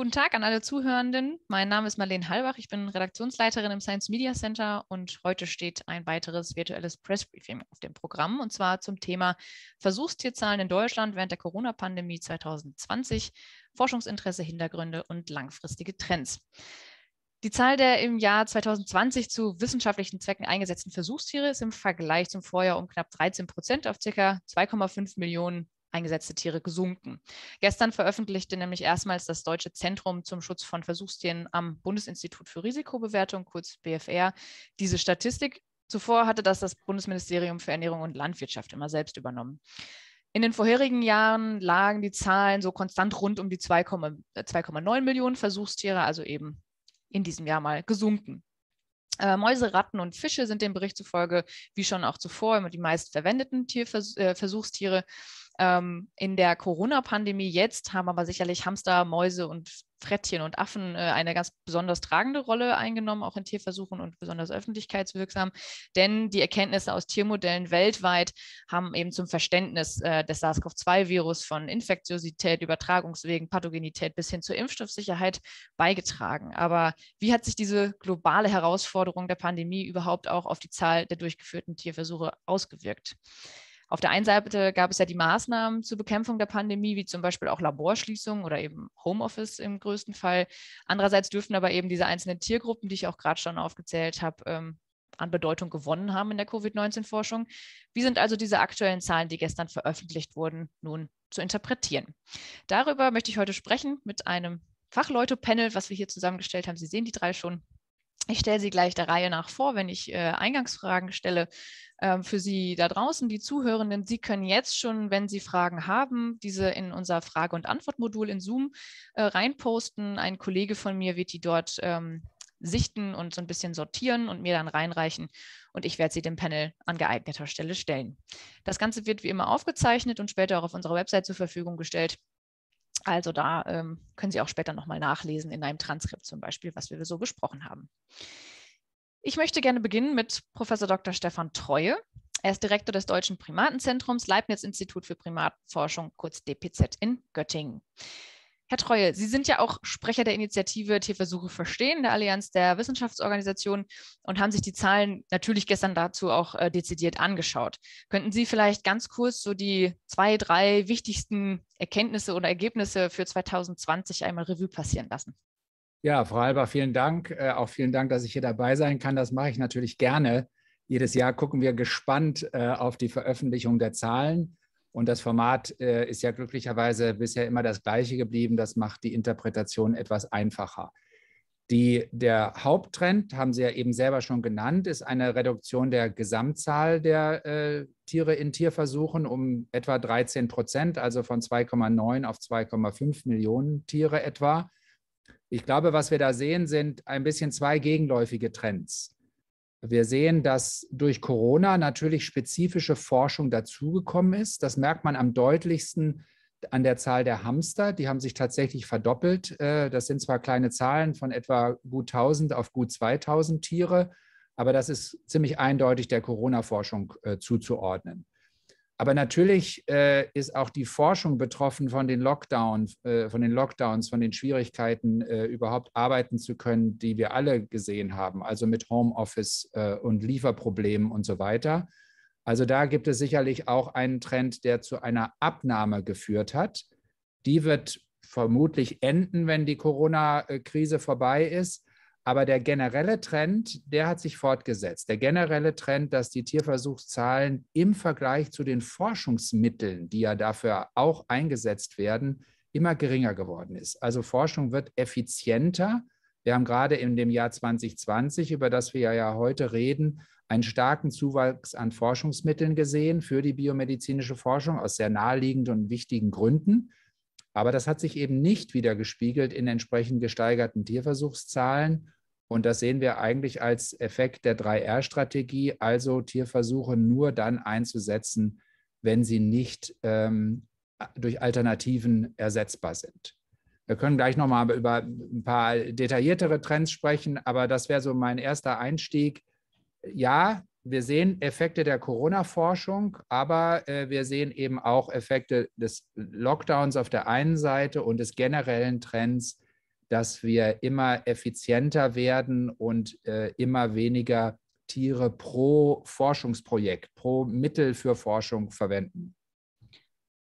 Guten Tag an alle Zuhörenden. Mein Name ist Marlene Halbach. Ich bin Redaktionsleiterin im Science Media Center und heute steht ein weiteres virtuelles Pressbriefing auf dem Programm und zwar zum Thema Versuchstierzahlen in Deutschland während der Corona-Pandemie 2020, Forschungsinteresse, Hintergründe und langfristige Trends. Die Zahl der im Jahr 2020 zu wissenschaftlichen Zwecken eingesetzten Versuchstiere ist im Vergleich zum Vorjahr um knapp 13 Prozent auf ca. 2,5 Millionen eingesetzte Tiere gesunken. Gestern veröffentlichte nämlich erstmals das Deutsche Zentrum zum Schutz von Versuchstieren am Bundesinstitut für Risikobewertung, kurz BFR, diese Statistik. Zuvor hatte das das Bundesministerium für Ernährung und Landwirtschaft immer selbst übernommen. In den vorherigen Jahren lagen die Zahlen so konstant rund um die 2,9 äh, Millionen Versuchstiere, also eben in diesem Jahr mal gesunken. Äh, Mäuse, Ratten und Fische sind dem Bericht zufolge, wie schon auch zuvor, immer die meist verwendeten Tiervers äh, Versuchstiere ähm, in der Corona-Pandemie jetzt haben aber sicherlich Hamster, Mäuse und Frettchen und Affen äh, eine ganz besonders tragende Rolle eingenommen, auch in Tierversuchen und besonders öffentlichkeitswirksam. Denn die Erkenntnisse aus Tiermodellen weltweit haben eben zum Verständnis äh, des SARS-CoV-2-Virus von Infektiosität, Übertragungswegen, Pathogenität bis hin zur Impfstoffsicherheit beigetragen. Aber wie hat sich diese globale Herausforderung der Pandemie überhaupt auch auf die Zahl der durchgeführten Tierversuche ausgewirkt? Auf der einen Seite gab es ja die Maßnahmen zur Bekämpfung der Pandemie, wie zum Beispiel auch Laborschließungen oder eben Homeoffice im größten Fall. Andererseits dürften aber eben diese einzelnen Tiergruppen, die ich auch gerade schon aufgezählt habe, ähm, an Bedeutung gewonnen haben in der Covid-19-Forschung. Wie sind also diese aktuellen Zahlen, die gestern veröffentlicht wurden, nun zu interpretieren? Darüber möchte ich heute sprechen mit einem Fachleute-Panel, was wir hier zusammengestellt haben. Sie sehen die drei schon. Ich stelle sie gleich der Reihe nach vor, wenn ich äh, Eingangsfragen stelle äh, für Sie da draußen, die Zuhörenden. Sie können jetzt schon, wenn Sie Fragen haben, diese in unser Frage- und Antwortmodul in Zoom äh, reinposten. Ein Kollege von mir wird die dort ähm, sichten und so ein bisschen sortieren und mir dann reinreichen. Und ich werde sie dem Panel an geeigneter Stelle stellen. Das Ganze wird wie immer aufgezeichnet und später auch auf unserer Website zur Verfügung gestellt. Also da ähm, können Sie auch später nochmal nachlesen in einem Transkript zum Beispiel, was wir so besprochen haben. Ich möchte gerne beginnen mit Professor Dr. Stefan Treue. Er ist Direktor des Deutschen Primatenzentrums Leibniz Institut für Primatenforschung, kurz DPZ in Göttingen. Herr Treue, Sie sind ja auch Sprecher der Initiative Tierversuche verstehen, der Allianz der Wissenschaftsorganisationen und haben sich die Zahlen natürlich gestern dazu auch äh, dezidiert angeschaut. Könnten Sie vielleicht ganz kurz so die zwei, drei wichtigsten Erkenntnisse oder Ergebnisse für 2020 einmal Revue passieren lassen? Ja, Frau Halber, vielen Dank. Äh, auch vielen Dank, dass ich hier dabei sein kann. Das mache ich natürlich gerne. Jedes Jahr gucken wir gespannt äh, auf die Veröffentlichung der Zahlen. Und das Format äh, ist ja glücklicherweise bisher immer das gleiche geblieben. Das macht die Interpretation etwas einfacher. Die, der Haupttrend, haben Sie ja eben selber schon genannt, ist eine Reduktion der Gesamtzahl der äh, Tiere in Tierversuchen um etwa 13 Prozent, also von 2,9 auf 2,5 Millionen Tiere etwa. Ich glaube, was wir da sehen, sind ein bisschen zwei gegenläufige Trends. Wir sehen, dass durch Corona natürlich spezifische Forschung dazugekommen ist. Das merkt man am deutlichsten an der Zahl der Hamster. Die haben sich tatsächlich verdoppelt. Äh, das sind zwar kleine Zahlen von etwa gut 1000 auf gut 2000 Tiere, aber das ist ziemlich eindeutig der Corona-Forschung äh, zuzuordnen. Aber natürlich äh, ist auch die Forschung betroffen von den Lockdowns, äh, von den Lockdowns, von den Schwierigkeiten, äh, überhaupt arbeiten zu können, die wir alle gesehen haben, also mit Homeoffice äh, und Lieferproblemen und so weiter. Also da gibt es sicherlich auch einen Trend, der zu einer Abnahme geführt hat. Die wird vermutlich enden, wenn die Corona-Krise vorbei ist. Aber der generelle Trend, der hat sich fortgesetzt. Der generelle Trend, dass die Tierversuchszahlen im Vergleich zu den Forschungsmitteln, die ja dafür auch eingesetzt werden, immer geringer geworden ist. Also Forschung wird effizienter. Wir haben gerade in dem Jahr 2020, über das wir ja heute reden, einen starken Zuwachs an Forschungsmitteln gesehen für die biomedizinische Forschung aus sehr naheliegenden und wichtigen Gründen. Aber das hat sich eben nicht wieder gespiegelt in entsprechend gesteigerten Tierversuchszahlen. Und das sehen wir eigentlich als Effekt der 3R-Strategie, also Tierversuche nur dann einzusetzen, wenn sie nicht ähm, durch Alternativen ersetzbar sind. Wir können gleich nochmal über ein paar detailliertere Trends sprechen, aber das wäre so mein erster Einstieg. Ja, wir sehen Effekte der Corona-Forschung, aber äh, wir sehen eben auch Effekte des Lockdowns auf der einen Seite und des generellen Trends, dass wir immer effizienter werden und äh, immer weniger Tiere pro Forschungsprojekt, pro Mittel für Forschung verwenden.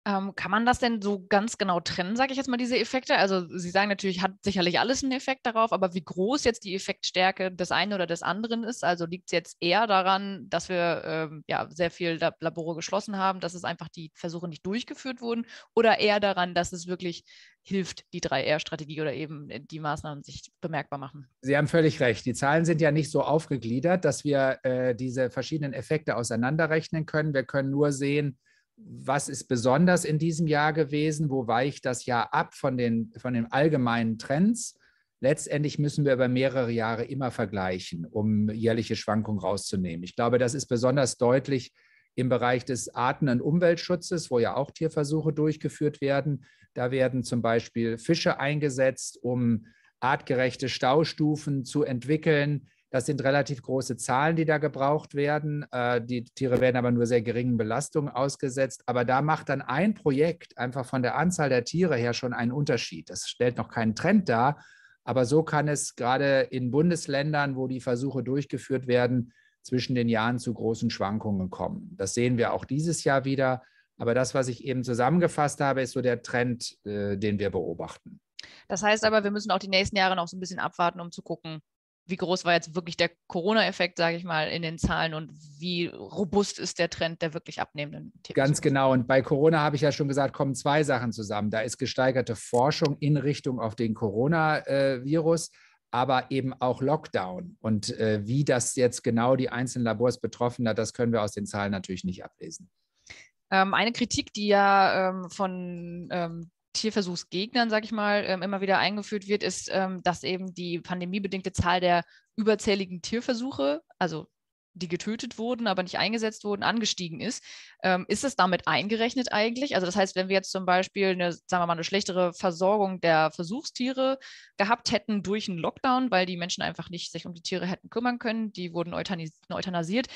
Ähm, kann man das denn so ganz genau trennen, sage ich jetzt mal, diese Effekte? Also Sie sagen natürlich, hat sicherlich alles einen Effekt darauf, aber wie groß jetzt die Effektstärke des einen oder des anderen ist, also liegt es jetzt eher daran, dass wir ähm, ja, sehr viel Labore geschlossen haben, dass es einfach die Versuche nicht durchgeführt wurden oder eher daran, dass es wirklich hilft, die 3R-Strategie oder eben äh, die Maßnahmen sich bemerkbar machen? Sie haben völlig recht. Die Zahlen sind ja nicht so aufgegliedert, dass wir äh, diese verschiedenen Effekte auseinanderrechnen können. Wir können nur sehen, was ist besonders in diesem Jahr gewesen? Wo weicht das Jahr ab von den, von den allgemeinen Trends? Letztendlich müssen wir über mehrere Jahre immer vergleichen, um jährliche Schwankungen rauszunehmen. Ich glaube, das ist besonders deutlich im Bereich des Arten- und Umweltschutzes, wo ja auch Tierversuche durchgeführt werden. Da werden zum Beispiel Fische eingesetzt, um artgerechte Staustufen zu entwickeln. Das sind relativ große Zahlen, die da gebraucht werden. Äh, die Tiere werden aber nur sehr geringen Belastungen ausgesetzt. Aber da macht dann ein Projekt einfach von der Anzahl der Tiere her schon einen Unterschied. Das stellt noch keinen Trend dar. Aber so kann es gerade in Bundesländern, wo die Versuche durchgeführt werden, zwischen den Jahren zu großen Schwankungen kommen. Das sehen wir auch dieses Jahr wieder. Aber das, was ich eben zusammengefasst habe, ist so der Trend, äh, den wir beobachten. Das heißt aber, wir müssen auch die nächsten Jahre noch so ein bisschen abwarten, um zu gucken, wie groß war jetzt wirklich der Corona-Effekt, sage ich mal, in den Zahlen und wie robust ist der Trend der wirklich abnehmenden Tierversuche? Ganz genau. Und bei Corona habe ich ja schon gesagt, kommen zwei Sachen zusammen. Da ist gesteigerte Forschung in Richtung auf den Coronavirus, aber eben auch Lockdown. Und äh, wie das jetzt genau die einzelnen Labors betroffen hat, das können wir aus den Zahlen natürlich nicht ablesen. Ähm, eine Kritik, die ja ähm, von ähm, Tierversuchsgegnern, sage ich mal, ähm, immer wieder eingeführt wird, ist, ähm, dass eben die pandemiebedingte Zahl der überzähligen Tierversuche, also die getötet wurden, aber nicht eingesetzt wurden, angestiegen ist. Ähm, ist es damit eingerechnet eigentlich? Also das heißt, wenn wir jetzt zum Beispiel eine, sagen wir mal, eine schlechtere Versorgung der Versuchstiere gehabt hätten durch einen Lockdown, weil die Menschen einfach nicht sich um die Tiere hätten kümmern können, die wurden euthanasiert,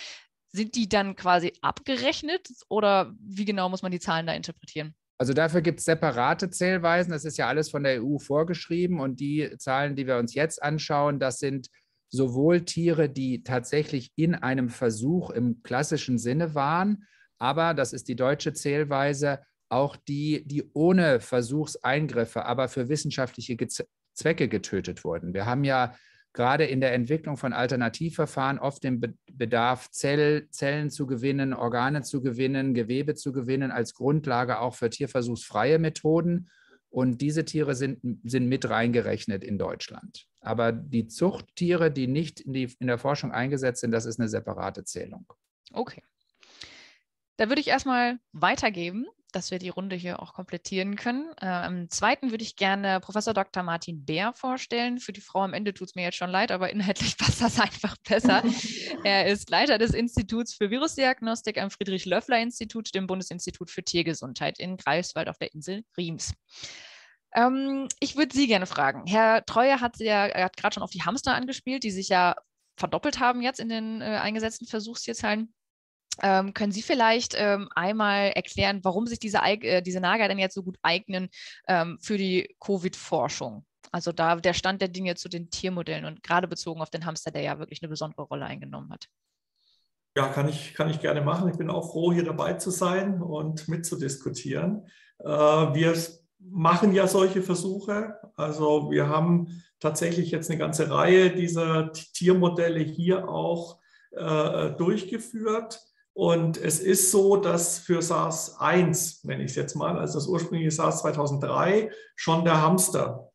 sind die dann quasi abgerechnet oder wie genau muss man die Zahlen da interpretieren? Also dafür gibt es separate Zählweisen. Das ist ja alles von der EU vorgeschrieben. Und die Zahlen, die wir uns jetzt anschauen, das sind sowohl Tiere, die tatsächlich in einem Versuch im klassischen Sinne waren, aber das ist die deutsche Zählweise, auch die, die ohne Versuchseingriffe, aber für wissenschaftliche Zwecke getötet wurden. Wir haben ja gerade in der Entwicklung von Alternativverfahren oft den Bedarf, Zell, Zellen zu gewinnen, Organe zu gewinnen, Gewebe zu gewinnen, als Grundlage auch für tierversuchsfreie Methoden. Und diese Tiere sind, sind mit reingerechnet in Deutschland. Aber die Zuchttiere, die nicht in, die, in der Forschung eingesetzt sind, das ist eine separate Zählung. Okay. Da würde ich erstmal weitergeben dass wir die Runde hier auch komplettieren können. Äh, Im zweiten würde ich gerne Professor Dr. Martin Bär vorstellen. Für die Frau am Ende tut es mir jetzt schon leid, aber inhaltlich passt das einfach besser. er ist Leiter des Instituts für Virusdiagnostik am Friedrich-Löffler-Institut, dem Bundesinstitut für Tiergesundheit in Greifswald auf der Insel Riems. Ähm, ich würde Sie gerne fragen. Herr Treuer hat, ja, gerade schon auf die Hamster angespielt, die sich ja verdoppelt haben jetzt in den äh, eingesetzten Versuchstierzahlen. Ähm, können Sie vielleicht ähm, einmal erklären, warum sich diese, äh, diese Nager denn jetzt so gut eignen ähm, für die Covid-Forschung? Also da der Stand der Dinge zu den Tiermodellen und gerade bezogen auf den Hamster, der ja wirklich eine besondere Rolle eingenommen hat. Ja, kann ich, kann ich gerne machen. Ich bin auch froh, hier dabei zu sein und mitzudiskutieren. Äh, wir machen ja solche Versuche. Also wir haben tatsächlich jetzt eine ganze Reihe dieser Tiermodelle hier auch äh, durchgeführt. Und es ist so, dass für SARS-1, nenne ich es jetzt mal, also das ursprüngliche SARS 2003, schon der Hamster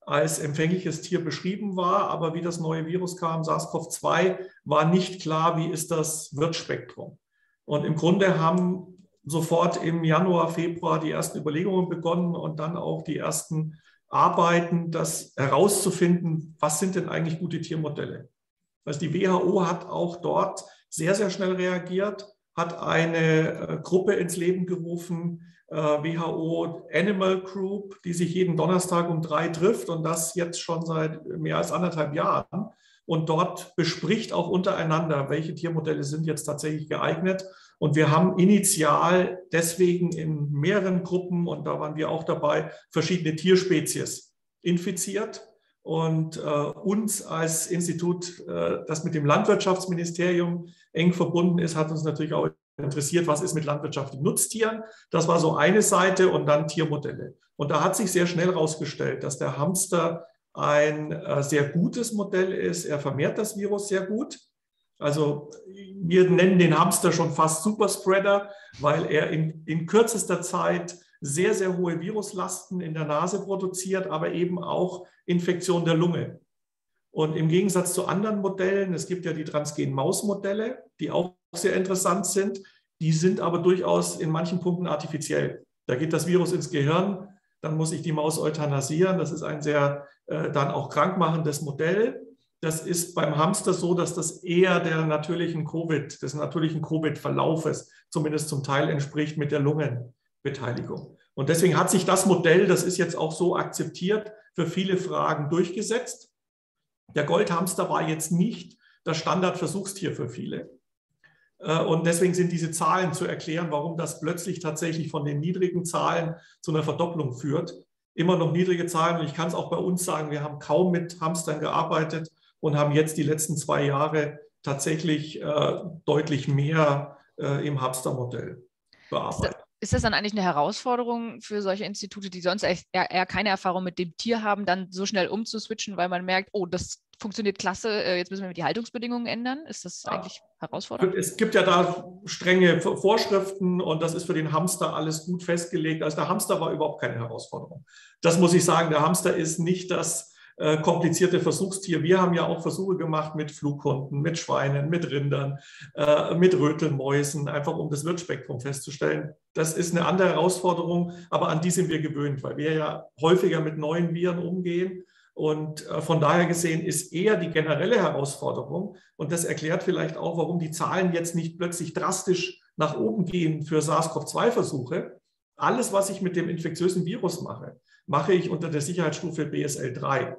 als empfängliches Tier beschrieben war. Aber wie das neue Virus kam, SARS-CoV-2, war nicht klar, wie ist das Wirtsspektrum. Und im Grunde haben sofort im Januar, Februar die ersten Überlegungen begonnen und dann auch die ersten Arbeiten, das herauszufinden, was sind denn eigentlich gute Tiermodelle. Also die WHO hat auch dort sehr, sehr schnell reagiert, hat eine äh, Gruppe ins Leben gerufen, äh, WHO Animal Group, die sich jeden Donnerstag um drei trifft und das jetzt schon seit mehr als anderthalb Jahren. Und dort bespricht auch untereinander, welche Tiermodelle sind jetzt tatsächlich geeignet. Und wir haben initial deswegen in mehreren Gruppen, und da waren wir auch dabei, verschiedene Tierspezies infiziert. Und äh, uns als Institut, äh, das mit dem Landwirtschaftsministerium eng verbunden ist, hat uns natürlich auch interessiert, was ist mit landwirtschaftlichen Nutztieren. Das war so eine Seite und dann Tiermodelle. Und da hat sich sehr schnell herausgestellt, dass der Hamster ein äh, sehr gutes Modell ist. Er vermehrt das Virus sehr gut. Also wir nennen den Hamster schon fast Superspreader, weil er in, in kürzester Zeit sehr, sehr hohe Viruslasten in der Nase produziert, aber eben auch Infektion der Lunge. Und im Gegensatz zu anderen Modellen, es gibt ja die Transgen-Maus-Modelle, die auch sehr interessant sind, die sind aber durchaus in manchen Punkten artifiziell. Da geht das Virus ins Gehirn, dann muss ich die Maus euthanasieren. Das ist ein sehr äh, dann auch krankmachendes Modell. Das ist beim Hamster so, dass das eher der natürlichen Covid, des natürlichen Covid-Verlaufes zumindest zum Teil entspricht mit der Lungenbeteiligung. Und deswegen hat sich das Modell, das ist jetzt auch so akzeptiert, für viele Fragen durchgesetzt. Der Goldhamster war jetzt nicht das Standardversuchstier für viele. Äh, und deswegen sind diese Zahlen zu erklären, warum das plötzlich tatsächlich von den niedrigen Zahlen zu einer Verdopplung führt. Immer noch niedrige Zahlen. Und ich kann es auch bei uns sagen, wir haben kaum mit Hamstern gearbeitet und haben jetzt die letzten zwei Jahre tatsächlich äh, deutlich mehr äh, im Hamstermodell bearbeitet. Ist das dann eigentlich eine Herausforderung für solche Institute, die sonst eher, eher keine Erfahrung mit dem Tier haben, dann so schnell umzuswitchen, weil man merkt, oh, das funktioniert klasse, äh, jetzt müssen wir die Haltungsbedingungen ändern? Ist das ja. eigentlich herausfordernd? Es gibt ja da strenge Vorschriften und das ist für den Hamster alles gut festgelegt. Also der Hamster war überhaupt keine Herausforderung. Das muss ich sagen, der Hamster ist nicht das äh, komplizierte Versuchstier. Wir haben ja auch Versuche gemacht mit Flughunden, mit Schweinen, mit Rindern, äh, mit Rötelmäusen, einfach um das Wirtspektrum festzustellen. Das ist eine andere Herausforderung, aber an die sind wir gewöhnt, weil wir ja häufiger mit neuen Viren umgehen und äh, von daher gesehen ist eher die generelle Herausforderung, und das erklärt vielleicht auch, warum die Zahlen jetzt nicht plötzlich drastisch nach oben gehen für SARS-CoV-2-Versuche. Alles, was ich mit dem infektiösen Virus mache, mache ich unter der Sicherheitsstufe BSL 3.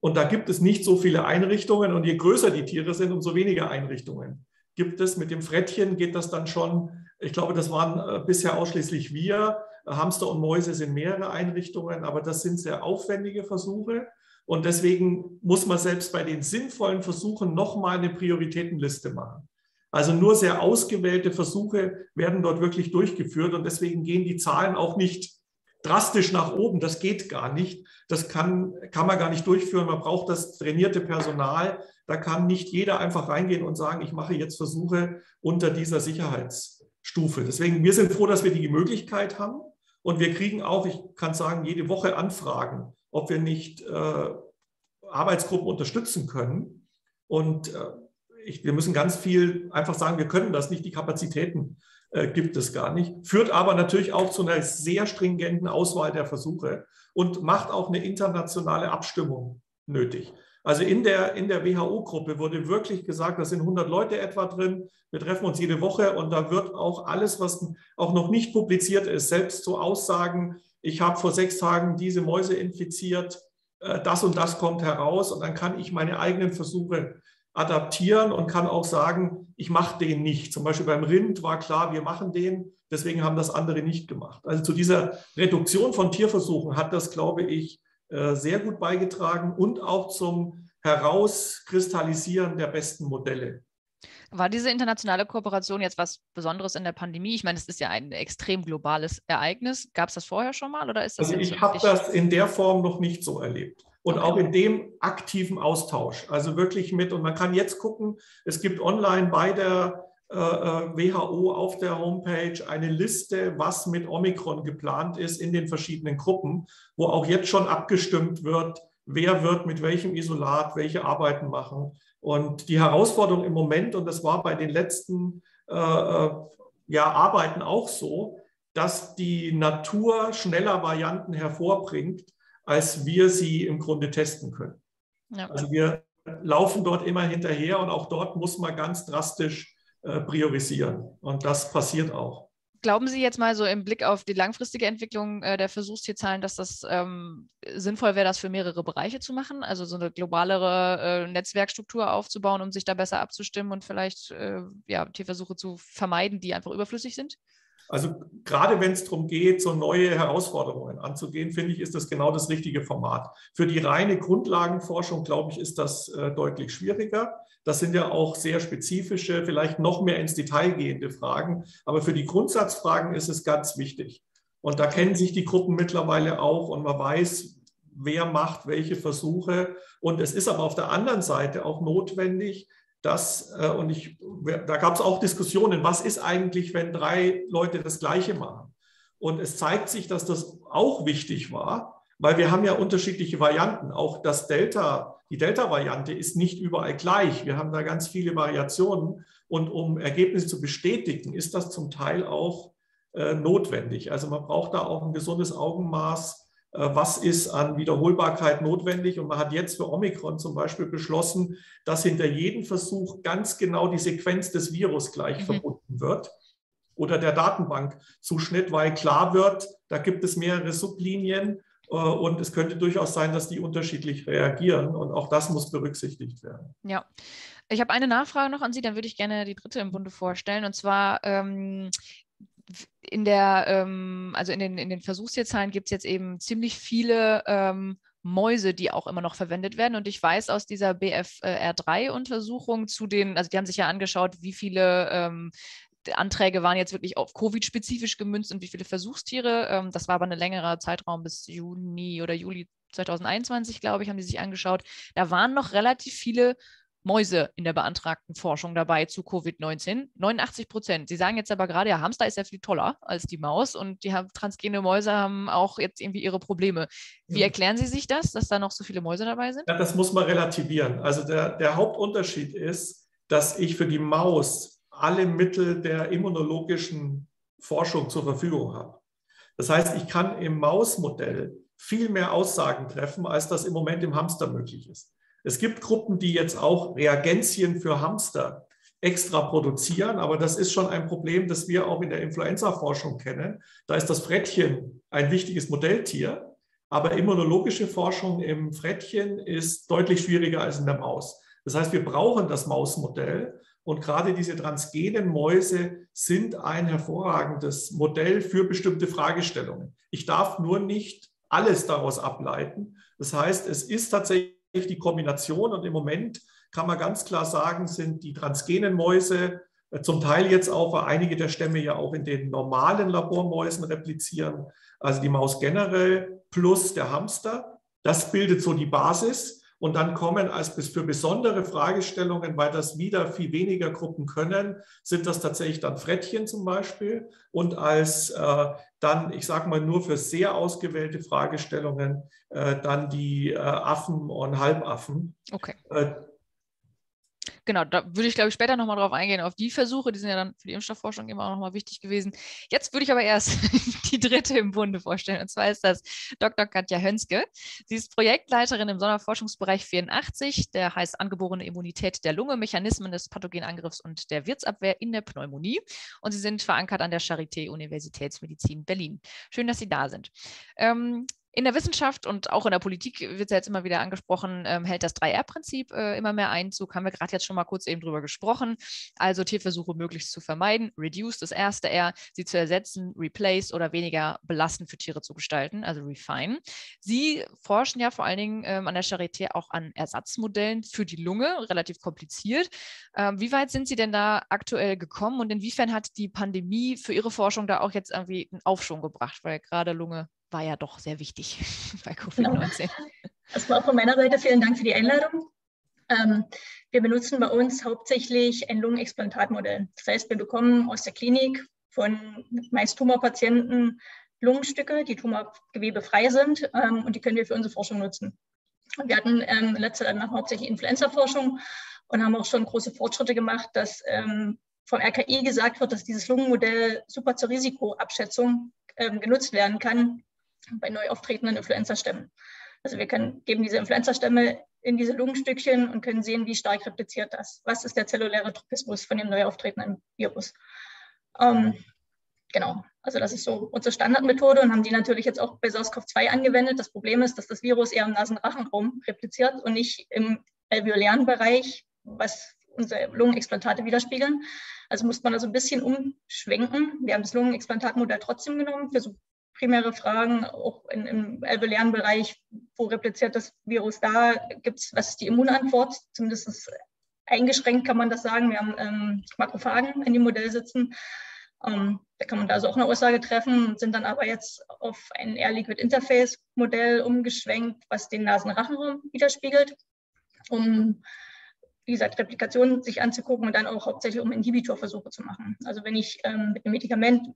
Und da gibt es nicht so viele Einrichtungen und je größer die Tiere sind, umso weniger Einrichtungen gibt es. Mit dem Frettchen geht das dann schon, ich glaube, das waren äh, bisher ausschließlich wir, Hamster und Mäuse sind mehrere Einrichtungen, aber das sind sehr aufwendige Versuche. Und deswegen muss man selbst bei den sinnvollen Versuchen nochmal eine Prioritätenliste machen. Also nur sehr ausgewählte Versuche werden dort wirklich durchgeführt und deswegen gehen die Zahlen auch nicht drastisch nach oben. Das geht gar nicht. Das kann, kann man gar nicht durchführen. Man braucht das trainierte Personal. Da kann nicht jeder einfach reingehen und sagen, ich mache jetzt Versuche unter dieser Sicherheitsstufe. Deswegen, wir sind froh, dass wir die Möglichkeit haben. Und wir kriegen auch, ich kann sagen, jede Woche Anfragen, ob wir nicht äh, Arbeitsgruppen unterstützen können. Und äh, ich, wir müssen ganz viel einfach sagen, wir können das nicht, die Kapazitäten äh, gibt es gar nicht. Führt aber natürlich auch zu einer sehr stringenten Auswahl der Versuche und macht auch eine internationale Abstimmung nötig. Also in der, in der WHO-Gruppe wurde wirklich gesagt, da sind 100 Leute etwa drin. Wir treffen uns jede Woche und da wird auch alles, was auch noch nicht publiziert ist, selbst so Aussagen, ich habe vor sechs Tagen diese Mäuse infiziert, äh, das und das kommt heraus und dann kann ich meine eigenen Versuche adaptieren und kann auch sagen, ich mache den nicht. Zum Beispiel beim Rind war klar, wir machen den, deswegen haben das andere nicht gemacht. Also zu dieser Reduktion von Tierversuchen hat das, glaube ich, äh, sehr gut beigetragen und auch zum Herauskristallisieren der besten Modelle. War diese internationale Kooperation jetzt was Besonderes in der Pandemie? Ich meine, es ist ja ein extrem globales Ereignis. Gab es das vorher schon mal oder ist das? Also ich habe das in der Form noch nicht so erlebt und auch in dem aktiven Austausch. Also wirklich mit und man kann jetzt gucken. Es gibt online bei der äh, äh WHO auf der Homepage eine Liste, was mit Omikron geplant ist in den verschiedenen Gruppen, wo auch jetzt schon abgestimmt wird, wer wird mit welchem Isolat welche Arbeiten machen. Und die Herausforderung im Moment, und das war bei den letzten äh, äh ja, Arbeiten auch so, dass die Natur schneller Varianten hervorbringt, als wir sie im Grunde testen können. Ja. Also wir laufen dort immer hinterher und auch dort muss man ganz drastisch äh, priorisieren. Und das passiert auch. Glauben Sie jetzt mal so im Blick auf die langfristige Entwicklung äh, der Versuchstierzahlen, dass das ähm, sinnvoll wäre, das für mehrere Bereiche zu machen? Also so eine globalere äh, Netzwerkstruktur aufzubauen, um sich da besser abzustimmen und vielleicht äh, ja, Tierversuche zu vermeiden, die einfach überflüssig sind? Also gerade wenn es darum geht, so neue Herausforderungen anzugehen, finde ich, ist das genau das richtige Format. Für die reine Grundlagenforschung, glaube ich, ist das äh, deutlich schwieriger. Das sind ja auch sehr spezifische, vielleicht noch mehr ins Detail gehende Fragen. Aber für die Grundsatzfragen ist es ganz wichtig. Und da kennen sich die Gruppen mittlerweile auch und man weiß, wer macht welche Versuche. Und es ist aber auf der anderen Seite auch notwendig, dass, äh, und ich, da gab es auch Diskussionen, was ist eigentlich, wenn drei Leute das Gleiche machen? Und es zeigt sich, dass das auch wichtig war, weil wir haben ja unterschiedliche Varianten. Auch das Delta, die Delta-Variante ist nicht überall gleich. Wir haben da ganz viele Variationen. Und um Ergebnisse zu bestätigen, ist das zum Teil auch äh, notwendig. Also man braucht da auch ein gesundes Augenmaß was ist an Wiederholbarkeit notwendig. Und man hat jetzt für Omikron zum Beispiel beschlossen, dass hinter jedem Versuch ganz genau die Sequenz des Virus gleich mhm. verbunden wird oder der Datenbankzuschnitt, weil klar wird, da gibt es mehrere Sublinien äh, und es könnte durchaus sein, dass die unterschiedlich reagieren und auch das muss berücksichtigt werden. Ja. Ich habe eine Nachfrage noch an Sie, dann würde ich gerne die dritte im Bunde vorstellen. Und zwar, ähm, in der, ähm, also in den, in den Versuchstierzahlen gibt es jetzt eben ziemlich viele ähm, Mäuse, die auch immer noch verwendet werden. Und ich weiß aus dieser BFR3-Untersuchung zu den, also die haben sich ja angeschaut, wie viele ähm, Anträge waren jetzt wirklich auf Covid-spezifisch gemünzt und wie viele Versuchstiere. Ähm, das war aber ein längerer Zeitraum bis Juni oder Juli 2021, glaube ich, haben die sich angeschaut. Da waren noch relativ viele Mäuse in der beantragten Forschung dabei zu Covid-19. 89 Prozent. Sie sagen jetzt aber gerade, ja, Hamster ist ja viel toller als die Maus und die haben, transgene Mäuse haben auch jetzt irgendwie ihre Probleme. Wie ja. erklären Sie sich das, dass da noch so viele Mäuse dabei sind? Ja, das muss man relativieren. Also der, der Hauptunterschied ist, dass ich für die Maus alle Mittel der immunologischen Forschung zur Verfügung habe. Das heißt, ich kann im Mausmodell viel mehr Aussagen treffen, als das im Moment im Hamster möglich ist. Es gibt Gruppen, die jetzt auch Reagenzien für Hamster extra produzieren, aber das ist schon ein Problem, das wir auch in der Influenza-Forschung kennen. Da ist das Frettchen ein wichtiges Modelltier, aber immunologische Forschung im Frettchen ist deutlich schwieriger als in der Maus. Das heißt, wir brauchen das Mausmodell und gerade diese transgenen Mäuse sind ein hervorragendes Modell für bestimmte Fragestellungen. Ich darf nur nicht alles daraus ableiten. Das heißt, es ist tatsächlich die Kombination. Und im Moment kann man ganz klar sagen, sind die transgenen Mäuse äh, zum Teil jetzt auch, weil einige der Stämme ja auch in den normalen Labormäusen replizieren, also die Maus generell plus der Hamster. Das bildet so die Basis. Und dann kommen als für besondere Fragestellungen, weil das wieder viel weniger Gruppen können, sind das tatsächlich dann Frettchen zum Beispiel. Und als äh, dann, ich sage mal, nur für sehr ausgewählte Fragestellungen äh, dann die äh, Affen und Halbaffen. Okay. Genau, da würde ich, glaube ich, später nochmal drauf eingehen, auf die Versuche, die sind ja dann für die Impfstoffforschung immer auch nochmal wichtig gewesen. Jetzt würde ich aber erst die dritte im Bunde vorstellen, und zwar ist das Dr. Katja Hönske. Sie ist Projektleiterin im Sonderforschungsbereich 84, der heißt angeborene Immunität der Lunge, Mechanismen des Pathogenangriffs und der Wirtsabwehr in der Pneumonie. Und Sie sind verankert an der Charité Universitätsmedizin Berlin. Schön, dass Sie da sind. Ähm, in der Wissenschaft und auch in der Politik wird es ja jetzt immer wieder angesprochen, ähm, hält das 3R-Prinzip äh, immer mehr Einzug. Haben wir gerade jetzt schon mal kurz eben drüber gesprochen. Also Tierversuche möglichst zu vermeiden, reduce das erste R, sie zu ersetzen, replace oder weniger belastend für Tiere zu gestalten, also refine. Sie forschen ja vor allen Dingen ähm, an der Charité auch an Ersatzmodellen für die Lunge, relativ kompliziert. Ähm, wie weit sind Sie denn da aktuell gekommen und inwiefern hat die Pandemie für Ihre Forschung da auch jetzt irgendwie einen Aufschwung gebracht, weil gerade Lunge war ja doch sehr wichtig bei Covid-19. Genau. Das war von meiner Seite vielen Dank für die Einladung. Ähm, wir benutzen bei uns hauptsächlich ein Lungenexplantatmodell. Das heißt, wir bekommen aus der Klinik von meist Tumorpatienten Lungenstücke, die tumorgewebefrei sind ähm, und die können wir für unsere Forschung nutzen. Wir hatten ähm, letzte Zeit hauptsächlich Influenza-Forschung und haben auch schon große Fortschritte gemacht, dass ähm, vom RKI gesagt wird, dass dieses Lungenmodell super zur Risikoabschätzung ähm, genutzt werden kann, bei neu auftretenden Influenza-Stämmen. Also wir können, geben diese Influenza-Stämme in diese Lungenstückchen und können sehen, wie stark repliziert das. Was ist der zelluläre Tropismus von dem neu auftretenden Virus? Ähm, genau, also das ist so unsere Standardmethode und haben die natürlich jetzt auch bei SARS-CoV-2 angewendet. Das Problem ist, dass das Virus eher im Nasenrachenraum repliziert und nicht im alveolären Bereich, was unsere Lungenexplantate widerspiegeln. Also muss man da so ein bisschen umschwenken. Wir haben das Lungenexplantatmodell trotzdem genommen für so primäre Fragen, auch in, im alveolären Bereich, wo repliziert das Virus da, gibt es, was ist die Immunantwort, zumindest eingeschränkt kann man das sagen. Wir haben ähm, Makrophagen in dem Modell sitzen. Ähm, da kann man da also auch eine Aussage treffen, sind dann aber jetzt auf ein Air Liquid Interface Modell umgeschwenkt, was den Nasenrachenraum widerspiegelt, um wie gesagt, Replikationen sich anzugucken und dann auch hauptsächlich um Inhibitorversuche zu machen. Also wenn ich ähm, mit einem Medikament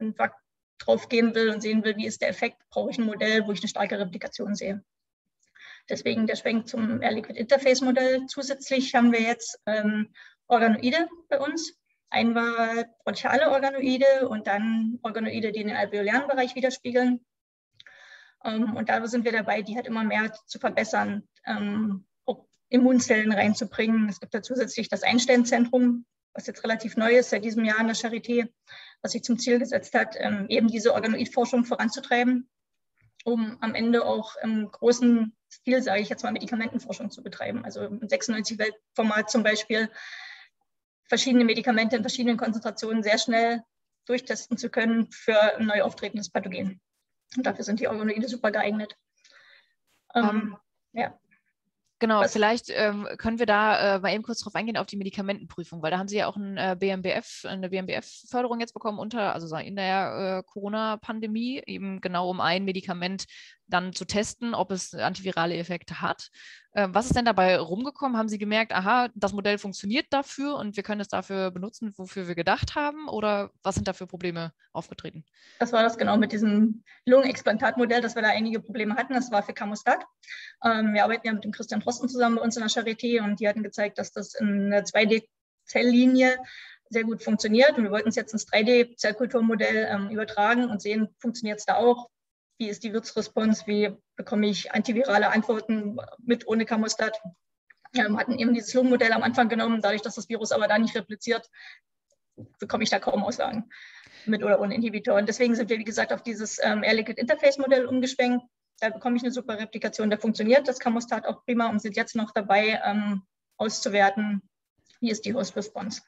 drauf gehen will und sehen will, wie ist der Effekt, brauche ich ein Modell, wo ich eine starke Replikation sehe. Deswegen der Schwenk zum Air Liquid Interface Modell. Zusätzlich haben wir jetzt ähm, Organoide bei uns. Einmal bronchiale Organoide und dann Organoide, die den alveolären Bereich widerspiegeln. Ähm, und da sind wir dabei, die halt immer mehr zu verbessern, ähm, Immunzellen reinzubringen. Es gibt da zusätzlich das Einstellenzentrum, was jetzt relativ neu ist seit diesem Jahr in der Charité, was sich zum Ziel gesetzt hat, ähm, eben diese Organoidforschung voranzutreiben, um am Ende auch im großen Stil, sage ich jetzt mal, Medikamentenforschung zu betreiben. Also im 96-Welt-Format zum Beispiel verschiedene Medikamente in verschiedenen Konzentrationen sehr schnell durchtesten zu können für ein neu auftretendes Pathogen. Und dafür sind die Organoide super geeignet. Ähm, um, ja. Genau, Was? vielleicht ähm, können wir da äh, mal eben kurz drauf eingehen auf die Medikamentenprüfung, weil da haben Sie ja auch ein, äh, BMBF, eine BMBF-Förderung jetzt bekommen unter, also in der äh, Corona-Pandemie, eben genau um ein Medikament dann zu testen, ob es antivirale Effekte hat. Äh, was ist denn dabei rumgekommen? Haben Sie gemerkt, aha, das Modell funktioniert dafür und wir können es dafür benutzen, wofür wir gedacht haben? Oder was sind da für Probleme aufgetreten? Das war das genau mit diesem Lungenexplantatmodell, dass wir da einige Probleme hatten. Das war für Camostat. Ähm, wir arbeiten ja mit dem Christian Drosten zusammen bei uns in der Charité und die hatten gezeigt, dass das in einer 2D-Zelllinie sehr gut funktioniert. Und wir wollten es jetzt ins 3D-Zellkulturmodell ähm, übertragen und sehen, funktioniert es da auch? Wie ist die Wirtsresponse, wie bekomme ich antivirale Antworten mit ohne Camostat. Wir ähm, hatten eben dieses Lungenmodell am Anfang genommen, dadurch, dass das Virus aber da nicht repliziert, bekomme ich da kaum Aussagen mit oder ohne Inhibitor. Und deswegen sind wir, wie gesagt, auf dieses ähm, Air Liquid Interface Modell umgeschwenkt. Da bekomme ich eine super Replikation, da funktioniert das Camostat auch prima und sind jetzt noch dabei, ähm, auszuwerten, wie ist die Host Response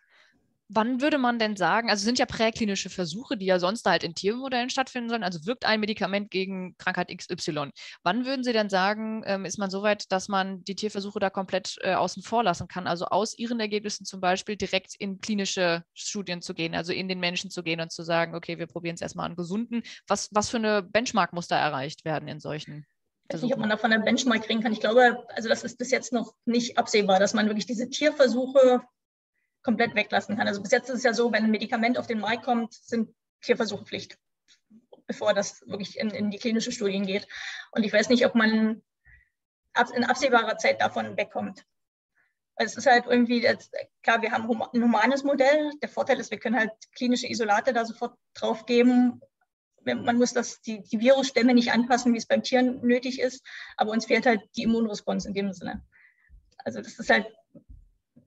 wann würde man denn sagen, also sind ja präklinische Versuche, die ja sonst halt in Tiermodellen stattfinden sollen, also wirkt ein Medikament gegen Krankheit XY. Wann würden Sie denn sagen, ähm, ist man so weit, dass man die Tierversuche da komplett äh, außen vor lassen kann, also aus Ihren Ergebnissen zum Beispiel direkt in klinische Studien zu gehen, also in den Menschen zu gehen und zu sagen, okay, wir probieren es erstmal an Gesunden. Was, was für eine Benchmark muss da erreicht werden in solchen ich weiß nicht, ob man davon eine Benchmark kriegen kann. Ich glaube, also das ist bis jetzt noch nicht absehbar, dass man wirklich diese Tierversuche komplett weglassen kann. Also bis jetzt ist es ja so, wenn ein Medikament auf den Markt kommt, sind Tierversuche Pflicht, bevor das wirklich in, in die klinische Studien geht. Und ich weiß nicht, ob man in absehbarer Zeit davon wegkommt. Es ist halt irgendwie, klar, wir haben ein humanes Modell. Der Vorteil ist, wir können halt klinische Isolate da sofort drauf geben. Man muss das, die, die Virusstämme nicht anpassen, wie es beim Tieren nötig ist. Aber uns fehlt halt die Immunresponse in dem Sinne. Also das ist halt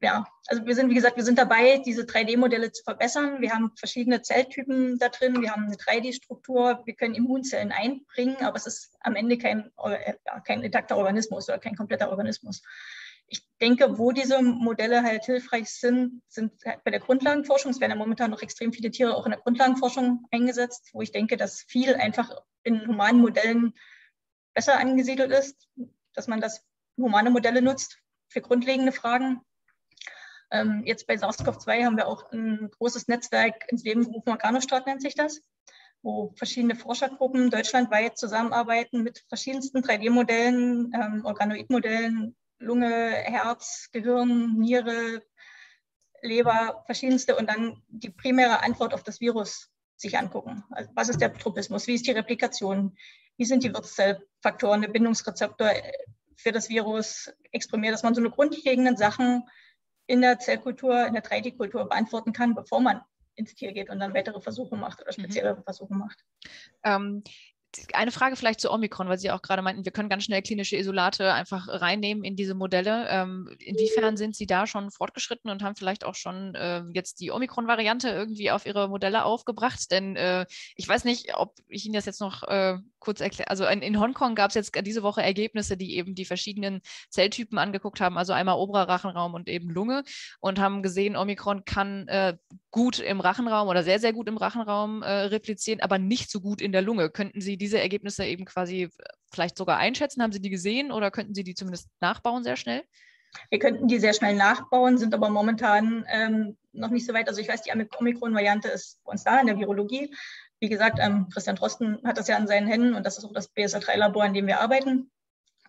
ja, also wir sind, wie gesagt, wir sind dabei, diese 3D-Modelle zu verbessern. Wir haben verschiedene Zelltypen da drin, wir haben eine 3D-Struktur, wir können Immunzellen einbringen, aber es ist am Ende kein, äh, kein intakter Organismus oder kein kompletter Organismus. Ich denke, wo diese Modelle halt hilfreich sind, sind bei der Grundlagenforschung. Es werden ja momentan noch extrem viele Tiere auch in der Grundlagenforschung eingesetzt, wo ich denke, dass viel einfach in humanen Modellen besser angesiedelt ist, dass man das humane Modelle nutzt für grundlegende Fragen jetzt bei SARS-CoV-2 haben wir auch ein großes Netzwerk ins Leben gerufen, Organostadt nennt sich das, wo verschiedene Forschergruppen deutschlandweit zusammenarbeiten mit verschiedensten 3D-Modellen, ähm, Organoid-Modellen, Lunge, Herz, Gehirn, Niere, Leber, verschiedenste und dann die primäre Antwort auf das Virus sich angucken. Also was ist der Tropismus? Wie ist die Replikation? Wie sind die Wirtszellfaktoren, der Bindungsrezeptor für das Virus exprimiert, dass man so eine grundlegenden Sachen in der Zellkultur, in der 3D-Kultur beantworten kann, bevor man ins Tier geht und dann weitere Versuche macht oder mhm. spezielle mhm. Versuche macht. Ähm, eine Frage vielleicht zu Omikron, weil Sie auch gerade meinten, wir können ganz schnell klinische Isolate einfach reinnehmen in diese Modelle. Ähm, inwiefern sind Sie da schon fortgeschritten und haben vielleicht auch schon äh, jetzt die Omikron-Variante irgendwie auf Ihre Modelle aufgebracht? Denn äh, ich weiß nicht, ob ich Ihnen das jetzt noch äh, kurz erklären? Also in, in Hongkong gab es jetzt diese Woche Ergebnisse, die eben die verschiedenen Zelltypen angeguckt haben, also einmal oberer Rachenraum und eben Lunge und haben gesehen, Omikron kann äh, gut im Rachenraum oder sehr, sehr gut im Rachenraum äh, replizieren, aber nicht so gut in der Lunge. Könnten Sie diese Ergebnisse eben quasi äh, vielleicht sogar einschätzen? Haben Sie die gesehen oder könnten Sie die zumindest nachbauen sehr schnell? Wir könnten die sehr schnell nachbauen, sind aber momentan ähm, noch nicht so weit. Also ich weiß, die Omikron-Variante ist bei uns da in der Virologie. Wie gesagt, ähm, Christian Drosten hat das ja an seinen Händen und das ist auch das BSL-3-Labor, in dem wir arbeiten.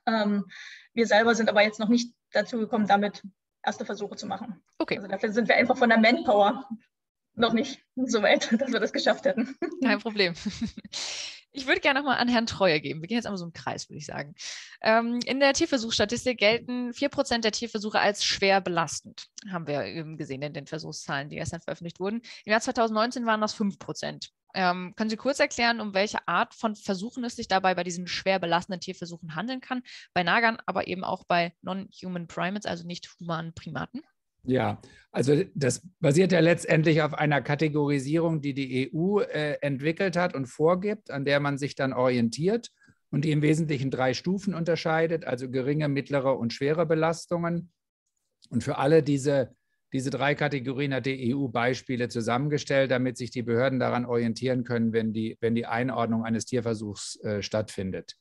Ähm, wir selber sind aber jetzt noch nicht dazu gekommen, damit erste Versuche zu machen. Okay. Also dafür sind wir einfach von der Manpower noch nicht so weit, dass wir das geschafft hätten. Kein Problem. Ich würde gerne nochmal an Herrn Treuer geben. Wir gehen jetzt einmal so im Kreis, würde ich sagen. Ähm, in der Tierversuchsstatistik gelten 4% der Tierversuche als schwer belastend. Haben wir eben gesehen in den Versuchszahlen, die gestern veröffentlicht wurden. Im Jahr 2019 waren das 5%. Ähm, können Sie kurz erklären, um welche Art von Versuchen es sich dabei bei diesen schwer belastenden Tierversuchen handeln kann? Bei Nagern, aber eben auch bei Non-Human Primates, also nicht humanen Primaten? Ja, also das basiert ja letztendlich auf einer Kategorisierung, die die EU äh, entwickelt hat und vorgibt, an der man sich dann orientiert und die im Wesentlichen drei Stufen unterscheidet, also geringe, mittlere und schwere Belastungen. Und für alle diese, diese drei Kategorien hat die EU Beispiele zusammengestellt, damit sich die Behörden daran orientieren können, wenn die, wenn die Einordnung eines Tierversuchs äh, stattfindet.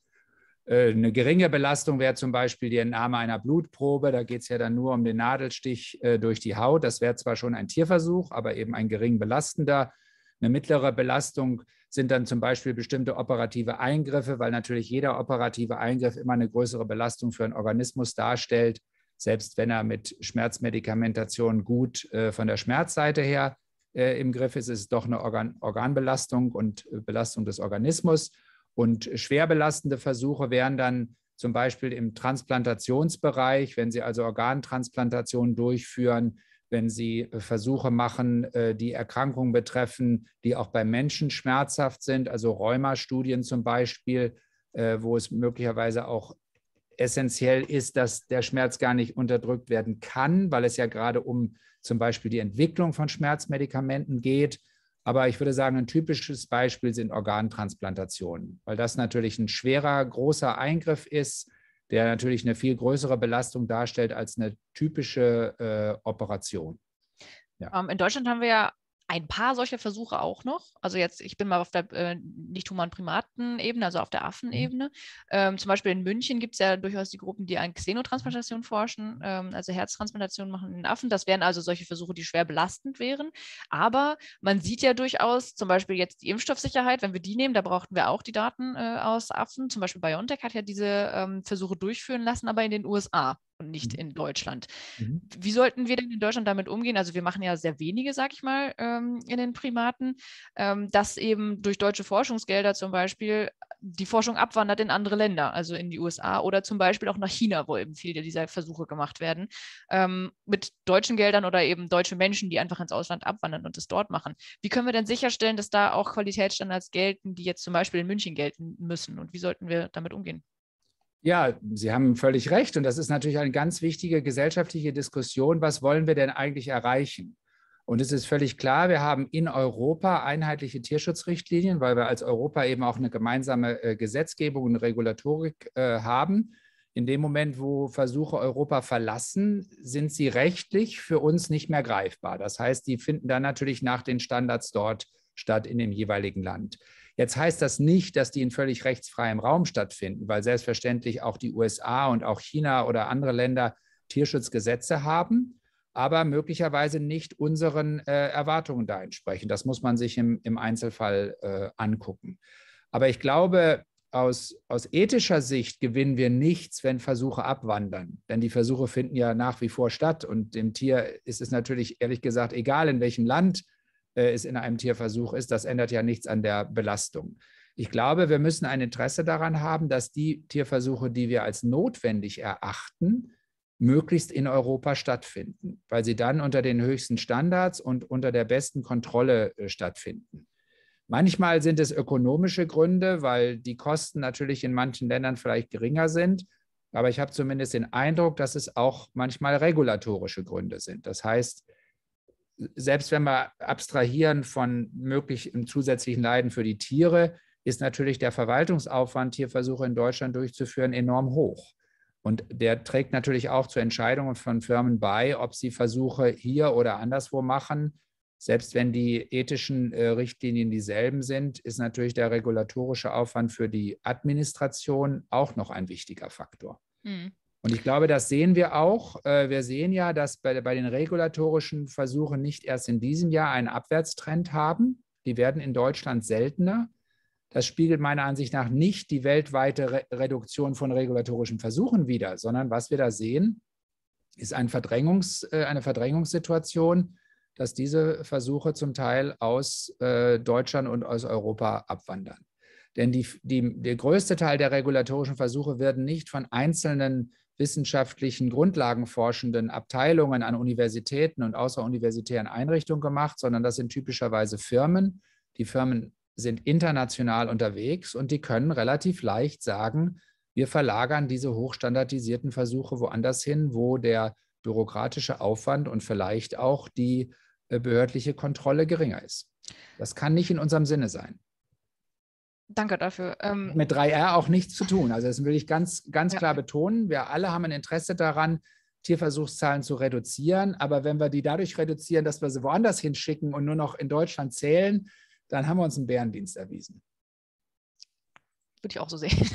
Äh, eine geringe Belastung wäre zum Beispiel die Entnahme einer Blutprobe. Da geht es ja dann nur um den Nadelstich äh, durch die Haut. Das wäre zwar schon ein Tierversuch, aber eben ein gering belastender. Eine mittlere Belastung sind dann zum Beispiel bestimmte operative Eingriffe, weil natürlich jeder operative Eingriff immer eine größere Belastung für einen Organismus darstellt, selbst wenn er mit Schmerzmedikamentation gut äh, von der Schmerzseite her im Griff ist, ist es doch eine Organ Organbelastung und Belastung des Organismus. Und schwer belastende Versuche wären dann zum Beispiel im Transplantationsbereich, wenn Sie also Organtransplantationen durchführen, wenn Sie äh, Versuche machen, äh, die Erkrankungen betreffen, die auch bei Menschen schmerzhaft sind, also Rheumastudien zum Beispiel, äh, wo es möglicherweise auch essentiell ist, dass der Schmerz gar nicht unterdrückt werden kann, weil es ja gerade um zum Beispiel die Entwicklung von Schmerzmedikamenten geht. Aber ich würde sagen, ein typisches Beispiel sind Organtransplantationen, weil das natürlich ein schwerer, großer Eingriff ist, der natürlich eine viel größere Belastung darstellt als eine typische äh, Operation. Ja. Ähm, in Deutschland haben wir ja ein paar solcher Versuche auch noch. Also jetzt, ich bin mal auf der äh, nicht human Primaten-Ebene, also auf der Affenebene. Mhm. Ähm, zum Beispiel in München gibt es ja durchaus die Gruppen, die an Xenotransplantation forschen, ähm, also Herztransplantation machen in Affen. Das wären also solche Versuche, die schwer belastend wären. Aber man sieht ja durchaus, zum Beispiel jetzt die Impfstoffsicherheit, wenn wir die nehmen, da brauchten wir auch die Daten äh, aus Affen. Zum Beispiel BioNTech hat ja diese ähm, Versuche durchführen lassen, aber in den USA und nicht mhm. in Deutschland. Mhm. Wie sollten wir denn in Deutschland damit umgehen? Also wir machen ja sehr wenige, sag ich mal, ähm, in den Primaten, ähm, dass eben durch deutsche Forschungsgelder zum Beispiel die Forschung abwandert in andere Länder, also in die USA oder zum Beispiel auch nach China, wo eben viele dieser Versuche gemacht werden, ähm, mit deutschen Geldern oder eben deutsche Menschen, die einfach ins Ausland abwandern und es dort machen. Wie können wir denn sicherstellen, dass da auch Qualitätsstandards gelten, die jetzt zum Beispiel in München gelten müssen? Und wie sollten wir damit umgehen? Ja, Sie haben völlig recht. Und das ist natürlich eine ganz wichtige gesellschaftliche Diskussion. Was wollen wir denn eigentlich erreichen? Und es ist völlig klar, wir haben in Europa einheitliche Tierschutzrichtlinien, weil wir als Europa eben auch eine gemeinsame äh, Gesetzgebung und Regulatorik äh, haben. In dem Moment, wo Versuche Europa verlassen, sind sie rechtlich für uns nicht mehr greifbar. Das heißt, die finden dann natürlich nach den Standards dort statt in dem jeweiligen Land. Jetzt heißt das nicht, dass die in völlig rechtsfreiem Raum stattfinden, weil selbstverständlich auch die USA und auch China oder andere Länder Tierschutzgesetze haben, aber möglicherweise nicht unseren äh, Erwartungen da entsprechen. Das muss man sich im, im Einzelfall äh, angucken. Aber ich glaube, aus, aus ethischer Sicht gewinnen wir nichts, wenn Versuche abwandern. Denn die Versuche finden ja nach wie vor statt. Und dem Tier ist es natürlich ehrlich gesagt egal, in welchem Land es in einem Tierversuch ist. Das ändert ja nichts an der Belastung. Ich glaube, wir müssen ein Interesse daran haben, dass die Tierversuche, die wir als notwendig erachten, möglichst in Europa stattfinden, weil sie dann unter den höchsten Standards und unter der besten Kontrolle äh, stattfinden. Manchmal sind es ökonomische Gründe, weil die Kosten natürlich in manchen Ländern vielleicht geringer sind. Aber ich habe zumindest den Eindruck, dass es auch manchmal regulatorische Gründe sind. Das heißt, selbst wenn wir abstrahieren von möglichen zusätzlichen Leiden für die Tiere, ist natürlich der Verwaltungsaufwand, Tierversuche in Deutschland durchzuführen, enorm hoch. Und der trägt natürlich auch zu Entscheidungen von Firmen bei, ob sie Versuche hier oder anderswo machen. Selbst wenn die ethischen äh, Richtlinien dieselben sind, ist natürlich der regulatorische Aufwand für die Administration auch noch ein wichtiger Faktor. Mhm. Und ich glaube, das sehen wir auch. Äh, wir sehen ja, dass bei, bei den regulatorischen Versuchen nicht erst in diesem Jahr einen Abwärtstrend haben. Die werden in Deutschland seltener. Das spiegelt meiner Ansicht nach nicht die weltweite Re Reduktion von regulatorischen Versuchen wider, sondern was wir da sehen, ist ein Verdrängungs, äh, eine Verdrängungssituation, dass diese Versuche zum Teil aus äh, Deutschland und aus Europa abwandern. Denn die, die, der größte Teil der regulatorischen Versuche werden nicht von einzelnen wissenschaftlichen Grundlagenforschenden Abteilungen an Universitäten und außeruniversitären Einrichtungen gemacht, sondern das sind typischerweise Firmen. Die Firmen sind international unterwegs und die können relativ leicht sagen, wir verlagern diese hochstandardisierten Versuche woanders hin, wo der bürokratische Aufwand und vielleicht auch die äh, behördliche Kontrolle geringer ist. Das kann nicht in unserem Sinne sein. Danke dafür. Ähm, Mit 3R auch nichts zu tun. Also das will ich ganz, ganz ja. klar betonen. Wir alle haben ein Interesse daran, Tierversuchszahlen zu reduzieren. Aber wenn wir die dadurch reduzieren, dass wir sie woanders hinschicken und nur noch in Deutschland zählen, dann haben wir uns einen Bärendienst erwiesen. Würde ich auch so sehen.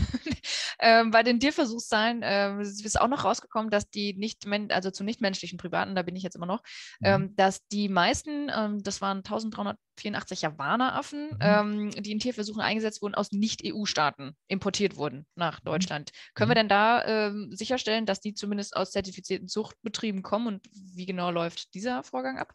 Ähm, bei den Tierversuchszahlen äh, ist auch noch rausgekommen, dass die nicht, also zu nichtmenschlichen Privaten, da bin ich jetzt immer noch, mhm. ähm, dass die meisten, ähm, das waren 1384 Javaneraffen, mhm. Ähm, die in Tierversuchen eingesetzt wurden, aus Nicht-EU-Staaten importiert wurden nach mhm. Deutschland. Mhm. Können wir denn da ähm, sicherstellen, dass die zumindest aus zertifizierten Zuchtbetrieben kommen und wie genau läuft dieser Vorgang ab?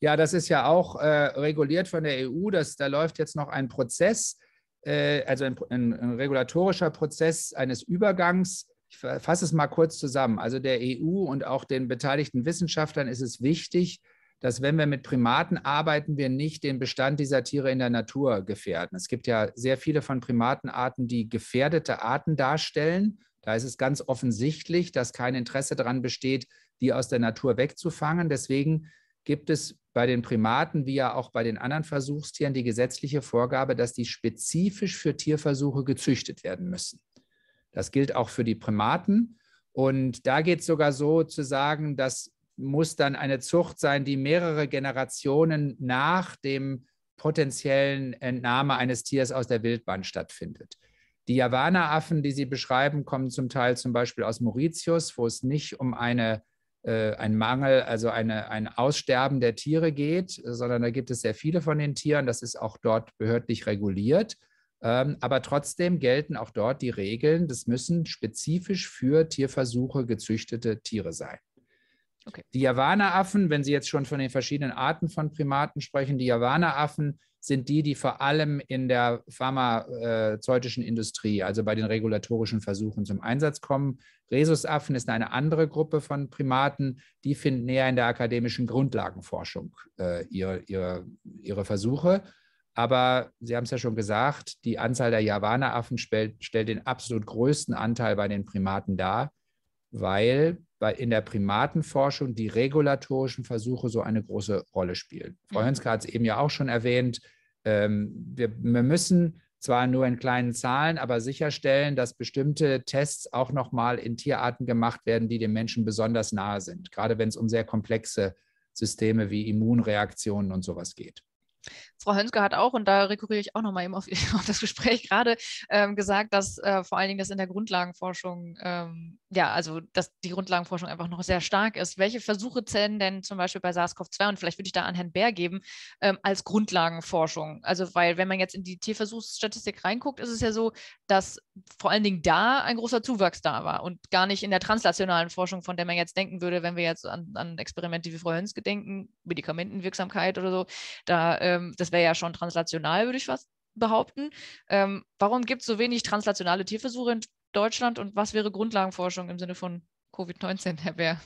Ja, das ist ja auch äh, reguliert von der EU. Das, da läuft jetzt noch ein Prozess also ein, ein, ein, regulatorischer Prozess eines Übergangs. Ich fasse es mal kurz zusammen. Also der EU und auch den beteiligten Wissenschaftlern ist es wichtig, dass wenn wir mit Primaten arbeiten, wir nicht den Bestand dieser Tiere in der Natur gefährden. Es gibt ja sehr viele von Primatenarten, die gefährdete Arten darstellen. Da ist es ganz offensichtlich, dass kein Interesse daran besteht, die aus der Natur wegzufangen. Deswegen gibt es bei den Primaten wie ja auch bei den anderen Versuchstieren die gesetzliche Vorgabe, dass die spezifisch für Tierversuche gezüchtet werden müssen. Das gilt auch für die Primaten. Und da geht es sogar so zu sagen, das muss dann eine Zucht sein, die mehrere Generationen nach dem potenziellen Entnahme eines Tiers aus der Wildbahn stattfindet. Die Javaneraffen, die Sie beschreiben, kommen zum Teil zum Beispiel aus Mauritius, wo es nicht um eine ein Mangel, also eine, ein Aussterben der Tiere geht, sondern da gibt es sehr viele von den Tieren. Das ist auch dort behördlich reguliert. Ähm, aber trotzdem gelten auch dort die Regeln. Das müssen spezifisch für Tierversuche gezüchtete Tiere sein. Okay. Die Javaneraffen, wenn Sie jetzt schon von den verschiedenen Arten von Primaten sprechen, die Javaneraffen sind die, die vor allem in der pharmazeutischen Industrie, also bei den regulatorischen Versuchen zum Einsatz kommen. Rhesusaffen ist eine andere Gruppe von Primaten, die finden näher in der akademischen Grundlagenforschung äh, ihre, ihre, ihre Versuche. Aber Sie haben es ja schon gesagt, die Anzahl der Javaneraffen stellt, stellt den absolut größten Anteil bei den Primaten dar, weil bei, in der Primatenforschung die regulatorischen Versuche so eine große Rolle spielen. Frau. Hönske hat es eben ja auch schon erwähnt, ähm, wir, wir müssen zwar nur in kleinen Zahlen, aber sicherstellen, dass bestimmte Tests auch nochmal in Tierarten gemacht werden, die dem Menschen besonders nahe sind, gerade wenn es um sehr komplexe Systeme wie Immunreaktionen und sowas geht. Frau Hönske hat auch, und da rekurriere ich auch nochmal eben auf, auf, das Gespräch gerade, ähm, gesagt, dass äh, vor allen Dingen das in der Grundlagenforschung, ähm, ja, also dass die Grundlagenforschung einfach noch sehr stark ist. Welche Versuche zählen denn zum Beispiel bei SARS-CoV-2, und vielleicht würde ich da an Herrn Bär geben, ähm, als Grundlagenforschung? Also, weil wenn man jetzt in die Tierversuchsstatistik reinguckt, ist es ja so, dass vor allen Dingen da ein großer Zuwachs da war und gar nicht in der translationalen Forschung, von der man jetzt denken würde, wenn wir jetzt an, an Experimente wie Frau Hönske denken, Medikamentenwirksamkeit oder so, da, ähm, das wäre ja schon translational, würde ich fast behaupten. Ähm, warum gibt es so wenig translationale Tierversuche in Deutschland und was wäre Grundlagenforschung im Sinne von Covid-19, Herr Bär?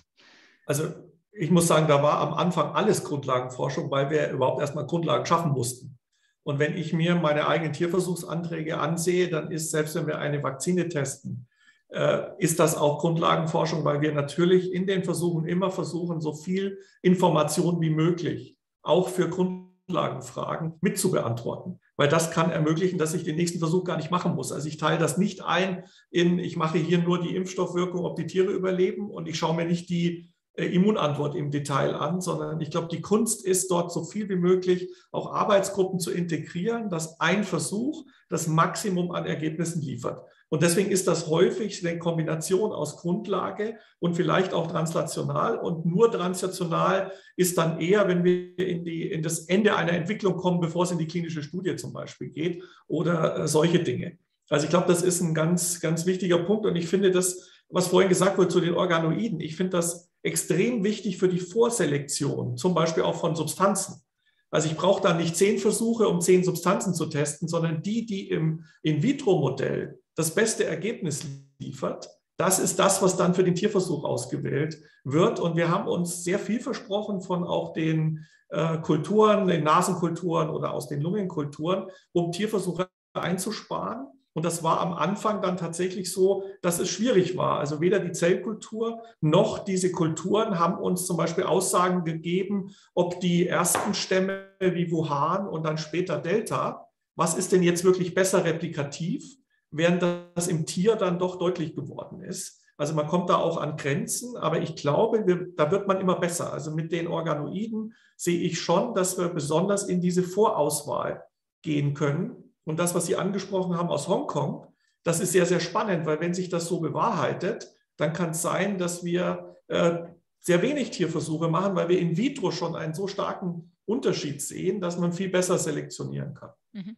Also ich muss sagen, da war am Anfang alles Grundlagenforschung, weil wir überhaupt erstmal Grundlagen schaffen mussten. Und wenn ich mir meine eigenen Tierversuchsanträge ansehe, dann ist, selbst wenn wir eine Vakzine testen, äh, ist das auch Grundlagenforschung, weil wir natürlich in den Versuchen immer versuchen, so viel Information wie möglich auch für Grund Grundlagenfragen mit zu beantworten. Weil das kann ermöglichen, dass ich den nächsten Versuch gar nicht machen muss. Also ich teile das nicht ein in, ich mache hier nur die Impfstoffwirkung, ob die Tiere überleben und ich schaue mir nicht die äh, Immunantwort im Detail an, sondern ich glaube, die Kunst ist dort so viel wie möglich auch Arbeitsgruppen zu integrieren, dass ein Versuch das Maximum an Ergebnissen liefert. Und deswegen ist das häufig eine Kombination aus Grundlage und vielleicht auch translational. Und nur translational ist dann eher, wenn wir in, die, in das Ende einer Entwicklung kommen, bevor es in die klinische Studie zum Beispiel geht oder äh, solche Dinge. Also ich glaube, das ist ein ganz, ganz wichtiger Punkt. Und ich finde das, was vorhin gesagt wurde zu den Organoiden, ich finde das extrem wichtig für die Vorselektion, zum Beispiel auch von Substanzen. Also ich brauche da nicht zehn Versuche, um zehn Substanzen zu testen, sondern die, die im In-vitro-Modell das beste Ergebnis liefert, das ist das, was dann für den Tierversuch ausgewählt wird. Und wir haben uns sehr viel versprochen von auch den äh, Kulturen, den Nasenkulturen oder aus den Lungenkulturen, um Tierversuche einzusparen. Und das war am Anfang dann tatsächlich so, dass es schwierig war. Also weder die Zellkultur noch diese Kulturen haben uns zum Beispiel Aussagen gegeben, ob die ersten Stämme wie Wuhan und dann später Delta, was ist denn jetzt wirklich besser replikativ? Während das im Tier dann doch deutlich geworden ist. Also man kommt da auch an Grenzen, aber ich glaube, wir, da wird man immer besser. Also mit den Organoiden sehe ich schon, dass wir besonders in diese Vorauswahl gehen können. Und das, was Sie angesprochen haben aus Hongkong, das ist sehr, sehr spannend, weil wenn sich das so bewahrheitet, dann kann es sein, dass wir äh, sehr wenig Tierversuche machen, weil wir in vitro schon einen so starken Unterschied sehen, dass man viel besser selektionieren kann. Mhm.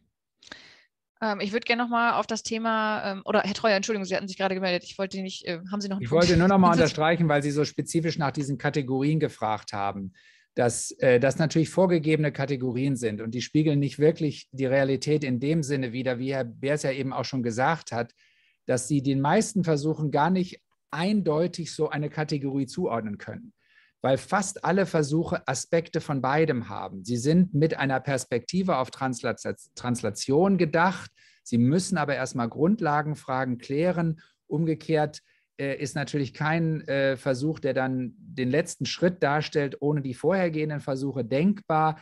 Ähm, ich würde gerne nochmal auf das Thema, ähm, oder Herr Treuer, Entschuldigung, Sie hatten sich gerade gemeldet. Ich wollte nicht, äh, haben Sie noch Ich Punkt? wollte nur nochmal unterstreichen, weil Sie so spezifisch nach diesen Kategorien gefragt haben, dass äh, das natürlich vorgegebene Kategorien sind und die spiegeln nicht wirklich die Realität in dem Sinne wider, wie Herr Beers ja eben auch schon gesagt hat, dass Sie den meisten Versuchen gar nicht eindeutig so eine Kategorie zuordnen können weil fast alle Versuche Aspekte von beidem haben. Sie sind mit einer Perspektive auf Translation gedacht. Sie müssen aber erstmal Grundlagenfragen klären. Umgekehrt äh, ist natürlich kein äh, Versuch, der dann den letzten Schritt darstellt, ohne die vorhergehenden Versuche denkbar.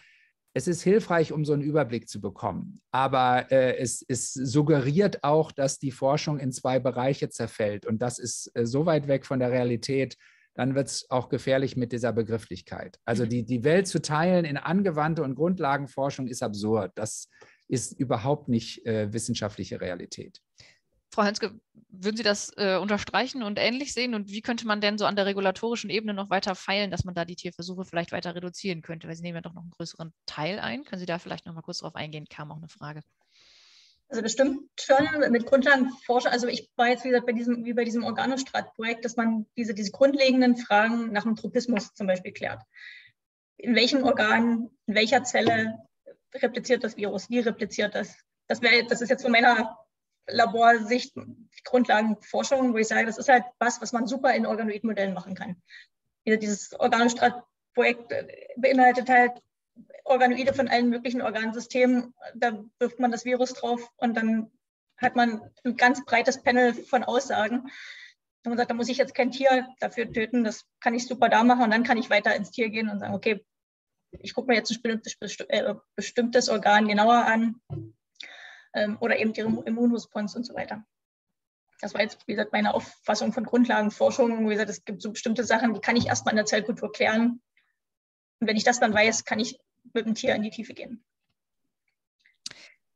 Es ist hilfreich, um so einen Überblick zu bekommen. Aber äh, es, es, suggeriert auch, dass die Forschung in zwei Bereiche zerfällt. Und das ist äh, so weit weg von der Realität, dann wird es auch gefährlich mit dieser Begrifflichkeit. Also mhm. die, die Welt zu teilen in angewandte und Grundlagenforschung ist absurd. Das ist überhaupt nicht äh, wissenschaftliche Realität. Frau Hönske, würden Sie das äh, unterstreichen und ähnlich sehen? Und wie könnte man denn so an der regulatorischen Ebene noch weiter feilen, dass man da die Tierversuche vielleicht weiter reduzieren könnte? Weil Sie nehmen ja doch noch einen größeren Teil ein. Können Sie da vielleicht noch mal kurz drauf eingehen? Kam auch eine Frage. Also bestimmt schon mit Grundlagenforschung. Also ich war jetzt, wie gesagt, bei diesem, wie bei diesem Organostrat-Projekt, dass man diese, diese grundlegenden Fragen nach dem Tropismus zum Beispiel klärt. In welchem Organ, in welcher Zelle repliziert das Virus? Wie repliziert das? Das, wäre, das ist jetzt von meiner Laborsicht Grundlagenforschung, wo ich sage, das ist halt was, was man super in Organoidmodellen machen kann. Dieses Organostrat-Projekt beinhaltet halt Organoide von allen möglichen Organsystemen. Da wirft man das Virus drauf und dann hat man ein ganz breites Panel von Aussagen. Und man sagt, da muss ich jetzt kein Tier dafür töten, das kann ich super da machen und dann kann ich weiter ins Tier gehen und sagen, okay, ich gucke mir jetzt ein äh, bestimmtes Organ genauer an ähm, oder eben die Immunresponse und so weiter. Das war jetzt, wie gesagt, meine Auffassung von Grundlagenforschung. Wie gesagt, es gibt so bestimmte Sachen, die kann ich erstmal in der Zellkultur klären. Und wenn ich das dann weiß, kann ich mit dem Tier in die Tiefe gehen.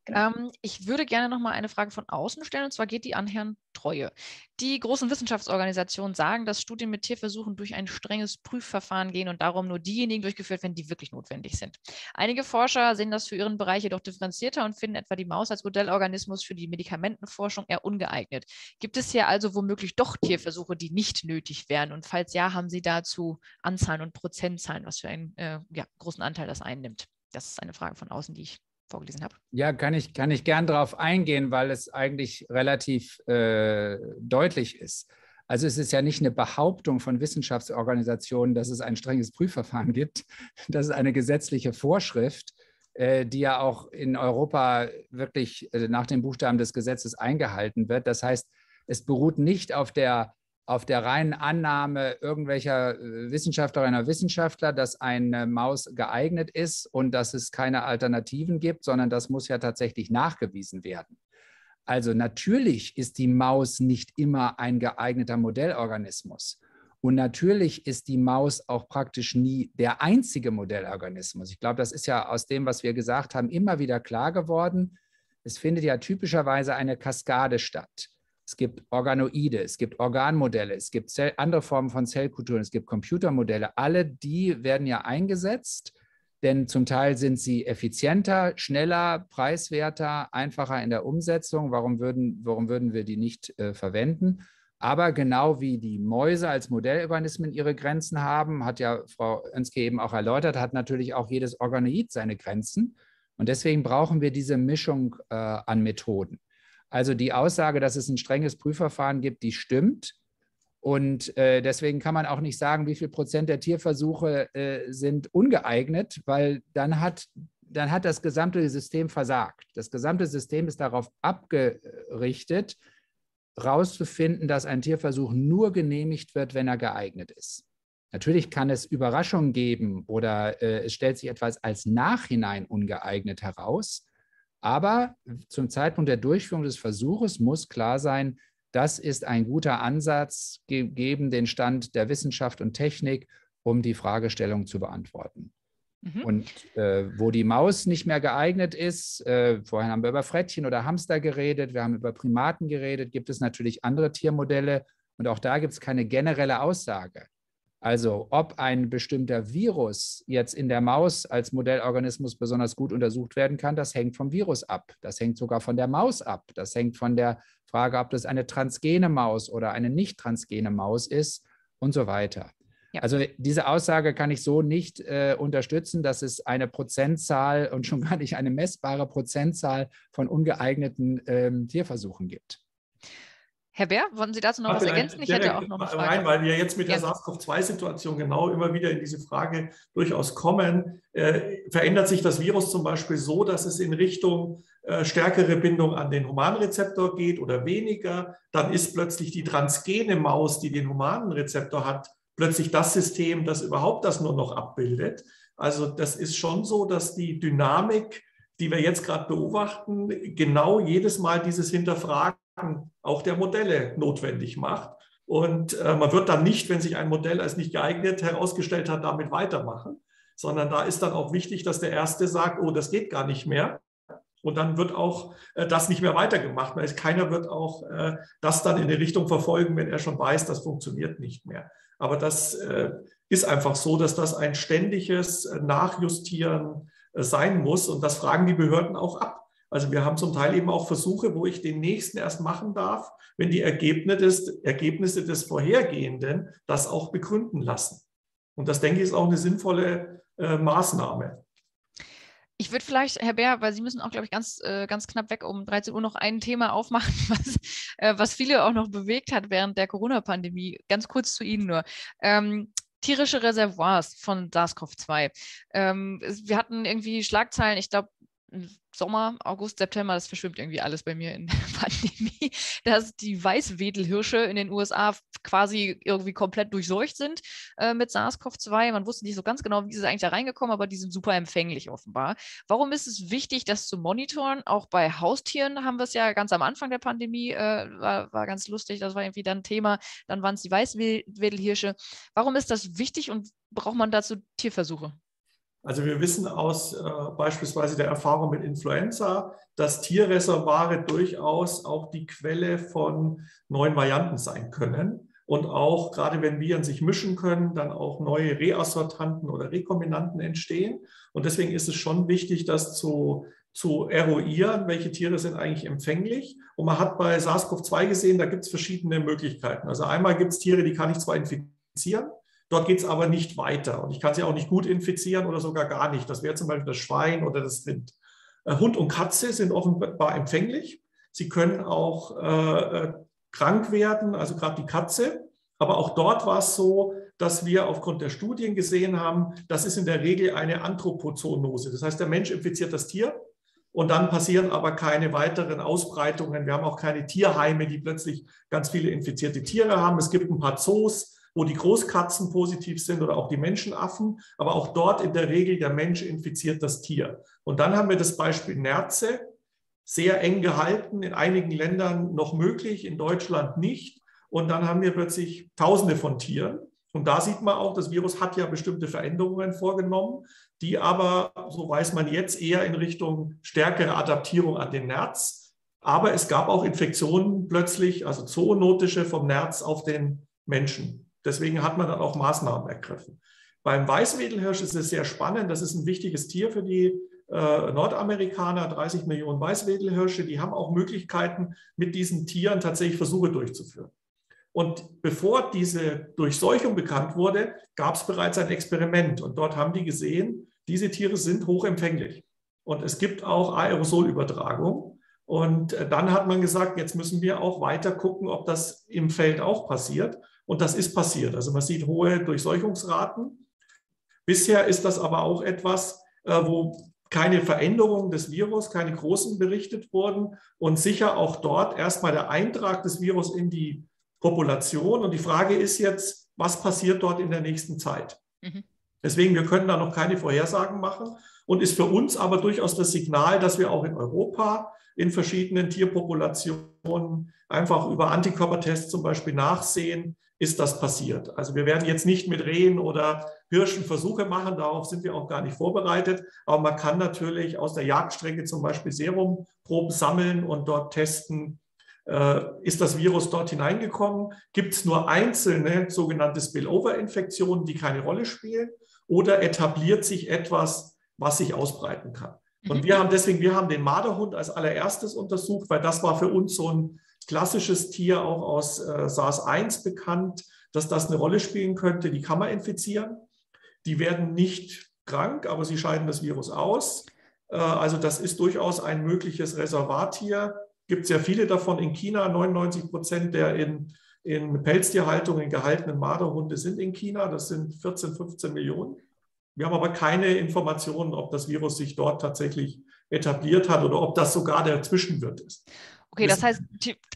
Genau. Ähm, ich würde gerne noch mal eine Frage von außen stellen, und zwar geht die an Herrn Treue. Die großen Wissenschaftsorganisationen sagen, dass Studien mit Tierversuchen durch ein strenges Prüfverfahren gehen und darum nur diejenigen durchgeführt werden, die wirklich notwendig sind. Einige Forscher sehen das für ihren Bereich jedoch differenzierter und finden etwa die Maus als Modellorganismus für die Medikamentenforschung eher ungeeignet. Gibt es hier also womöglich doch Tierversuche, die nicht nötig wären? Und falls ja, haben Sie dazu Anzahlen und Prozentzahlen, was für einen äh, ja, großen Anteil das einnimmt? Das ist eine Frage von außen, die ich vorgelesen habe. Ja, kann ich, kann ich gern darauf eingehen, weil es eigentlich relativ äh, deutlich ist. Also es ist ja nicht eine Behauptung von Wissenschaftsorganisationen, dass es ein strenges Prüfverfahren gibt. Das ist eine gesetzliche Vorschrift, äh, die ja auch in Europa wirklich äh, nach dem Buchstaben des Gesetzes eingehalten wird. Das heißt, es beruht nicht auf der auf der reinen Annahme irgendwelcher äh, Wissenschaftlerinnen oder Wissenschaftler, dass eine Maus geeignet ist und dass es keine Alternativen gibt, sondern das muss ja tatsächlich nachgewiesen werden. Also natürlich ist die Maus nicht immer ein geeigneter Modellorganismus. Und natürlich ist die Maus auch praktisch nie der einzige Modellorganismus. Ich glaube, das ist ja aus dem, was wir gesagt haben, immer wieder klar geworden. Es findet ja typischerweise eine Kaskade statt. Es gibt Organoide, es gibt Organmodelle, es gibt Zell andere Formen von Zellkulturen, es gibt Computermodelle. Alle die werden ja eingesetzt, denn zum Teil sind sie effizienter, schneller, preiswerter, einfacher in der Umsetzung. Warum würden, warum würden wir die nicht äh, verwenden? Aber genau wie die Mäuse als Modellorganismen ihre Grenzen haben, hat ja Frau Önske eben auch erläutert, hat natürlich auch jedes Organoid seine Grenzen. Und deswegen brauchen wir diese Mischung äh, an Methoden. Also die Aussage, dass es ein strenges Prüfverfahren gibt, die stimmt. Und äh, deswegen kann man auch nicht sagen, wie viel Prozent der Tierversuche äh, sind ungeeignet, weil dann hat, dann hat das gesamte System versagt. Das gesamte System ist darauf abgerichtet, herauszufinden, dass ein Tierversuch nur genehmigt wird, wenn er geeignet ist. Natürlich kann es Überraschungen geben oder äh, es stellt sich etwas als Nachhinein ungeeignet heraus. Aber zum Zeitpunkt der Durchführung des Versuches muss klar sein, das ist ein guter Ansatz, gegeben den Stand der Wissenschaft und Technik, um die Fragestellung zu beantworten. Mhm. Und äh, wo die Maus nicht mehr geeignet ist, äh, vorhin haben wir über Frettchen oder Hamster geredet, wir haben über Primaten geredet, gibt es natürlich andere Tiermodelle und auch da gibt es keine generelle Aussage. Also ob ein bestimmter Virus jetzt in der Maus als Modellorganismus besonders gut untersucht werden kann, das hängt vom Virus ab. Das hängt sogar von der Maus ab. Das hängt von der Frage ab, ob das eine transgene Maus oder eine nicht transgene Maus ist und so weiter. Ja. Also diese Aussage kann ich so nicht äh, unterstützen, dass es eine Prozentzahl und schon gar nicht eine messbare Prozentzahl von ungeeigneten ähm, Tierversuchen gibt. Herr Bär, wollen Sie dazu noch Ach, was ergänzen? Ich hätte auch noch eine Frage. Nein, weil wir jetzt mit der ja. SARS-CoV-2-Situation genau immer wieder in diese Frage durchaus kommen. Äh, verändert sich das Virus zum Beispiel so, dass es in Richtung äh, stärkere Bindung an den Humanrezeptor geht oder weniger? Dann ist plötzlich die transgene Maus, die den humanen Rezeptor hat, plötzlich das System, das überhaupt das nur noch abbildet. Also das ist schon so, dass die Dynamik, die wir jetzt gerade beobachten, genau jedes Mal dieses Hinterfragen auch der Modelle notwendig macht. Und äh, man wird dann nicht, wenn sich ein Modell als nicht geeignet herausgestellt hat, damit weitermachen, sondern da ist dann auch wichtig, dass der Erste sagt, oh, das geht gar nicht mehr. Und dann wird auch äh, das nicht mehr weitergemacht. Weil keiner wird auch äh, das dann in die Richtung verfolgen, wenn er schon weiß, das funktioniert nicht mehr. Aber das äh, ist einfach so, dass das ein ständiges äh, Nachjustieren äh, sein muss. Und das fragen die Behörden auch ab. Also wir haben zum Teil eben auch Versuche, wo ich den nächsten erst machen darf, wenn die Ergebnisse des, Vorhergehenden das auch begründen lassen. Und das, denke ich, ist auch eine sinnvolle äh, Maßnahme. Ich würde vielleicht, Herr Bär, weil Sie müssen auch, glaube ich, ganz, äh, ganz knapp weg um 13 Uhr noch ein Thema aufmachen, was, äh, was viele auch noch bewegt hat während der Corona-Pandemie. Ganz kurz zu Ihnen nur. Ähm, tierische Reservoirs von SARS-CoV-2. Ähm, wir hatten irgendwie Schlagzeilen, ich glaube, Sommer, August, September, das verschwimmt irgendwie alles bei mir in der Pandemie, dass die Weißwedelhirsche in den USA quasi irgendwie komplett durchseucht sind äh, mit SARS-CoV-2. Man wusste nicht so ganz genau, wie sie eigentlich da reingekommen, aber die sind super empfänglich offenbar. Warum ist es wichtig, das zu monitoren? Auch bei Haustieren haben wir es ja ganz am Anfang der Pandemie, äh, war, war ganz lustig, das war irgendwie dann Thema. Dann waren es die Weißwedelhirsche. Warum ist das wichtig und braucht man dazu Tierversuche? Also wir wissen aus äh, beispielsweise der Erfahrung mit Influenza, dass Tierreservare durchaus auch die Quelle von neuen Varianten sein können. Und auch gerade wenn Viren sich mischen können, dann auch neue Reassortanten oder Rekombinanten entstehen. Und deswegen ist es schon wichtig, das zu, zu eruieren, welche Tiere sind eigentlich empfänglich. Und man hat bei SARS-CoV-2 gesehen, da gibt es verschiedene Möglichkeiten. Also einmal gibt es Tiere, die kann ich zwar infizieren, Dort geht es aber nicht weiter. Und ich kann sie auch nicht gut infizieren oder sogar gar nicht. Das wäre zum Beispiel das Schwein oder das Rind. Äh, Hund und Katze sind offenbar empfänglich. Sie können auch äh, äh, krank werden, also gerade die Katze. Aber auch dort war es so, dass wir aufgrund der Studien gesehen haben, das ist in der Regel eine Anthropozoonose. Das heißt, der Mensch infiziert das Tier und dann passieren aber keine weiteren Ausbreitungen. Wir haben auch keine Tierheime, die plötzlich ganz viele infizierte Tiere haben. Es gibt ein paar Zoos, wo die Großkatzen positiv sind oder auch die Menschenaffen, aber auch dort in der Regel der Mensch infiziert das Tier. Und dann haben wir das Beispiel Nerze, sehr eng gehalten, in einigen Ländern noch möglich, in Deutschland nicht. Und dann haben wir plötzlich Tausende von Tieren. Und da sieht man auch, das Virus hat ja bestimmte Veränderungen vorgenommen, die aber, so weiß man jetzt, eher in Richtung stärkere Adaptierung an den Nerz. Aber es gab auch Infektionen plötzlich, also zoonotische vom Nerz auf den Menschen. Deswegen hat man dann auch Maßnahmen ergriffen. Beim Weißwedelhirsch ist es sehr spannend. Das ist ein wichtiges Tier für die äh, Nordamerikaner, 30 Millionen Weißwedelhirsche. Die haben auch Möglichkeiten, mit diesen Tieren tatsächlich Versuche durchzuführen. Und bevor diese Durchseuchung bekannt wurde, gab es bereits ein Experiment. Und dort haben die gesehen, diese Tiere sind hochempfänglich. Und es gibt auch Aerosolübertragung. Und äh, dann hat man gesagt, jetzt müssen wir auch weiter gucken, ob das im Feld auch passiert. Und das ist passiert. Also man sieht hohe Durchseuchungsraten. Bisher ist das aber auch etwas, äh, wo keine Veränderungen des Virus, keine großen berichtet wurden und sicher auch dort erstmal der Eintrag des Virus in die Population. Und die Frage ist jetzt, was passiert dort in der nächsten Zeit? Mhm. Deswegen, wir können da noch keine Vorhersagen machen und ist für uns aber durchaus das Signal, dass wir auch in Europa in verschiedenen Tierpopulationen einfach über Antikörpertests zum Beispiel nachsehen, ist das passiert. Also wir werden jetzt nicht mit Rehen oder Hirschen Versuche machen, darauf sind wir auch gar nicht vorbereitet. Aber man kann natürlich aus der Jagdstrecke zum Beispiel Serumproben sammeln und dort testen, äh, ist das Virus dort hineingekommen? Gibt es nur einzelne sogenannte Spillover-Infektionen, die keine Rolle spielen? Oder etabliert sich etwas, was sich ausbreiten kann? Und mhm. wir haben deswegen, wir haben den Marderhund als allererstes untersucht, weil das war für uns so ein klassisches Tier auch aus äh, SARS-1 bekannt, dass das eine Rolle spielen könnte. Die kann man infizieren. Die werden nicht krank, aber sie scheiden das Virus aus. Äh, also das ist durchaus ein mögliches Reservattier gibt es ja viele davon in China. 99 Prozent der in, in Pelztierhaltung gehaltenen Marderhunde sind in China. Das sind 14, 15 Millionen. Wir haben aber keine Informationen, ob das Virus sich dort tatsächlich etabliert hat oder ob das sogar der Zwischenwirt ist. Okay, das heißt,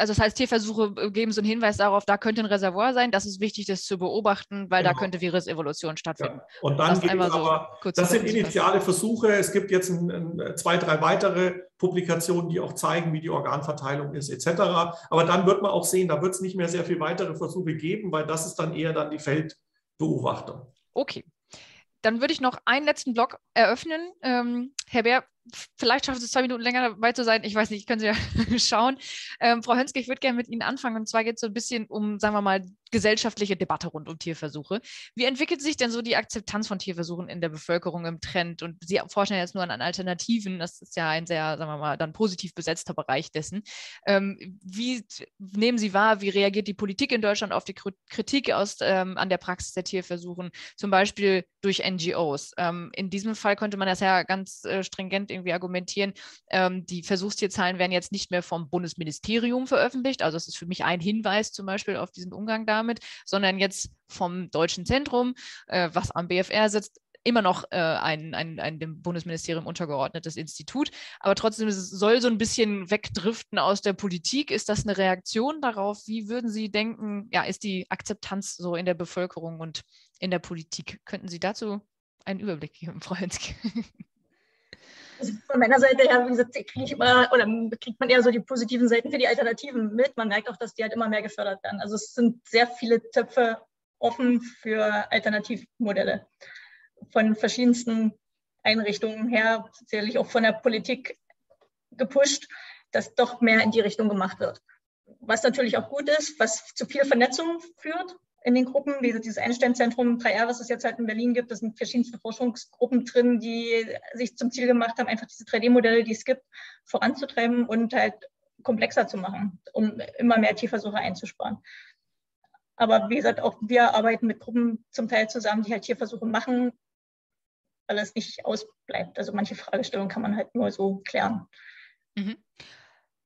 also das heißt, Tierversuche äh, geben so einen Hinweis darauf, da könnte ein Reservoir sein. Das ist wichtig, das zu beobachten, weil genau. da könnte Virusevolution stattfinden. Ja. Und dann gibt es aber, so das sind initiale Versuche. Es gibt jetzt ein, ein, zwei, drei weitere Publikationen, die auch zeigen, wie die Organverteilung ist, etc. Aber dann wird man auch sehen, da wird es nicht mehr sehr viele weitere Versuche geben, weil das ist dann eher dann die Feldbeobachtung. Okay. Dann würde ich noch einen letzten Block eröffnen. Ähm, Herr Bär, vielleicht schafft es zwei Minuten länger dabei zu sein. Ich weiß nicht, können Sie ja schauen. Ähm, Frau Hönske, ich würde gerne mit Ihnen anfangen. Und zwar geht es so ein bisschen um, sagen wir mal, gesellschaftliche Debatte rund um Tierversuche. Wie entwickelt sich denn so die Akzeptanz von Tierversuchen in der Bevölkerung im Trend? Und Sie forschen ja jetzt nur an Alternativen. Das ist ja ein sehr, sagen wir mal, dann positiv besetzter Bereich dessen. Ähm, wie nehmen Sie wahr, wie reagiert die Politik in Deutschland auf die Kritik aus, ähm, an der Praxis der Tierversuchen, zum Beispiel durch NGOs? Ähm, in diesem Fall könnte man das ja ganz äh, stringent irgendwie argumentieren, ähm, die Versuchstierzahlen werden jetzt nicht mehr vom Bundesministerium veröffentlicht. Also es ist für mich ein Hinweis zum Beispiel auf diesen Umgang damit, sondern jetzt vom Deutschen Zentrum, äh, was am BFR sitzt, immer noch äh, ein, ein, ein, dem Bundesministerium untergeordnetes Institut. Aber trotzdem soll so ein bisschen wegdriften aus der Politik. Ist das eine Reaktion darauf? Wie würden Sie denken, ja, ist die Akzeptanz so in der Bevölkerung und in der Politik? Könnten Sie dazu einen Überblick geben, Frau Hensky? Also von meiner Seite her, wie gesagt, kriege immer, oder kriegt man eher so die positiven Seiten für die Alternativen mit. Man merkt auch, dass die halt immer mehr gefördert werden. Also es sind sehr viele Töpfe offen für Alternativmodelle von verschiedensten Einrichtungen her, sicherlich auch von der Politik gepusht, dass doch mehr in die Richtung gemacht wird. Was natürlich auch gut ist, was zu viel Vernetzung führt, in den Gruppen, wie dieses Einsteinzentrum 3R, was es jetzt halt in Berlin gibt, da sind verschiedenste Forschungsgruppen drin, die sich zum Ziel gemacht haben, einfach diese 3D-Modelle, die es gibt, voranzutreiben und halt komplexer zu machen, um immer mehr Tierversuche einzusparen. Aber wie gesagt, auch wir arbeiten mit Gruppen zum Teil zusammen, die halt Tierversuche machen, weil es nicht ausbleibt. Also manche Fragestellungen kann man halt nur so klären. Mhm.